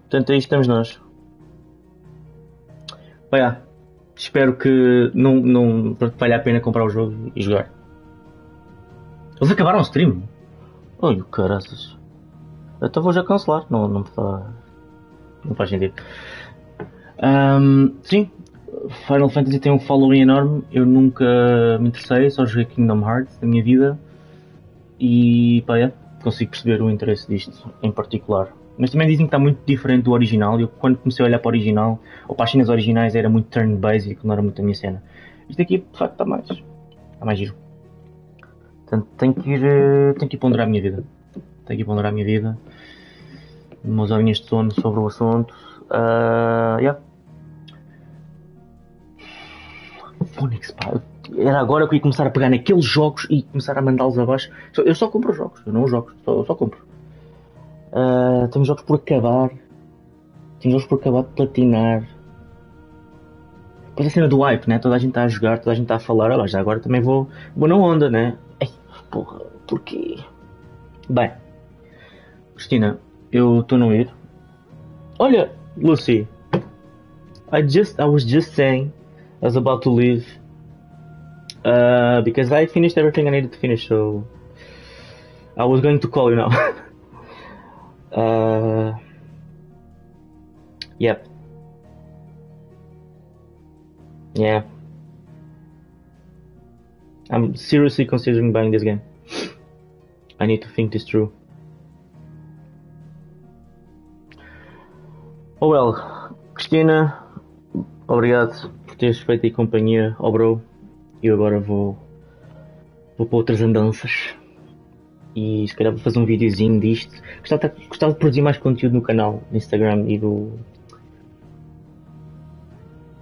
Portanto, aí estamos nós. Vai Espero que não, não valha a pena comprar o jogo e jogar. Eles acabaram o stream? Ai, caraças. Então vou já cancelar. Não, não, faz, não faz sentido. Um, sim, Final Fantasy tem um following enorme. Eu nunca me interessei, só joguei Kingdom Hearts na minha vida. E pá, é, consigo perceber o interesse disto em particular. Mas também dizem que está muito diferente do original. Eu quando comecei a olhar para o original, ou para as cenas originais, era muito turn-based, não era muito a minha cena. Isto aqui de facto está mais. Está mais giro. Portanto, tenho que ir, eh, tenho que ir ponderar a minha vida. Tenho que ir ponderar a minha vida. Umas horinhas de sono sobre o assunto. Uh, yeah. Phoenix, pá. Era agora que eu ia começar a pegar naqueles jogos e começar a mandá-los abaixo. Eu só compro jogos, eu não os jogos, eu só compro. Uh, tenho jogos por acabar. Tenho jogos por acabar de platinar. Depois a cena do hype, né? Toda a gente está a jogar, toda a gente está a falar. Ah, já agora também vou, vou na onda, né? Porra, porquê? Bem, Cristina, eu estou no ir. Olha, Lucy, I just I was just saying I was about to leave uh, because I finished everything I needed to finish. So I was going to call you now. uh, yep. Yeah. I'm seriously considering buying this game. I need to think this through. Oh well, Cristina, obrigado por teres feito aí companhia ao bro. E agora vou, vou para outras andanças. E se calhar vou fazer um videozinho disto. Gostava, gostava de produzir mais conteúdo no canal, no Instagram e do.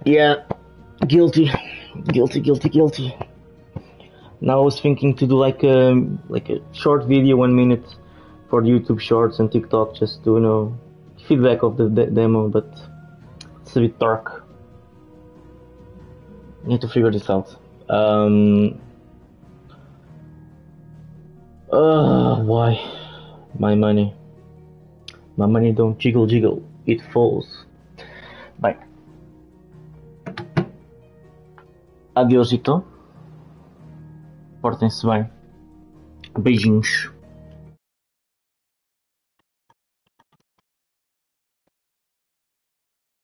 Yeah, guilty, guilty, guilty, guilty. Now I was thinking to do like a like a short video, one minute, for YouTube Shorts and TikTok, just to you know feedback of the de demo, but it's a bit dark. Need to figure this out. Um. Uh, why? My money. My money don't jiggle jiggle, it falls. Bem. Adeusito. Portem-se bem. Beijinhos.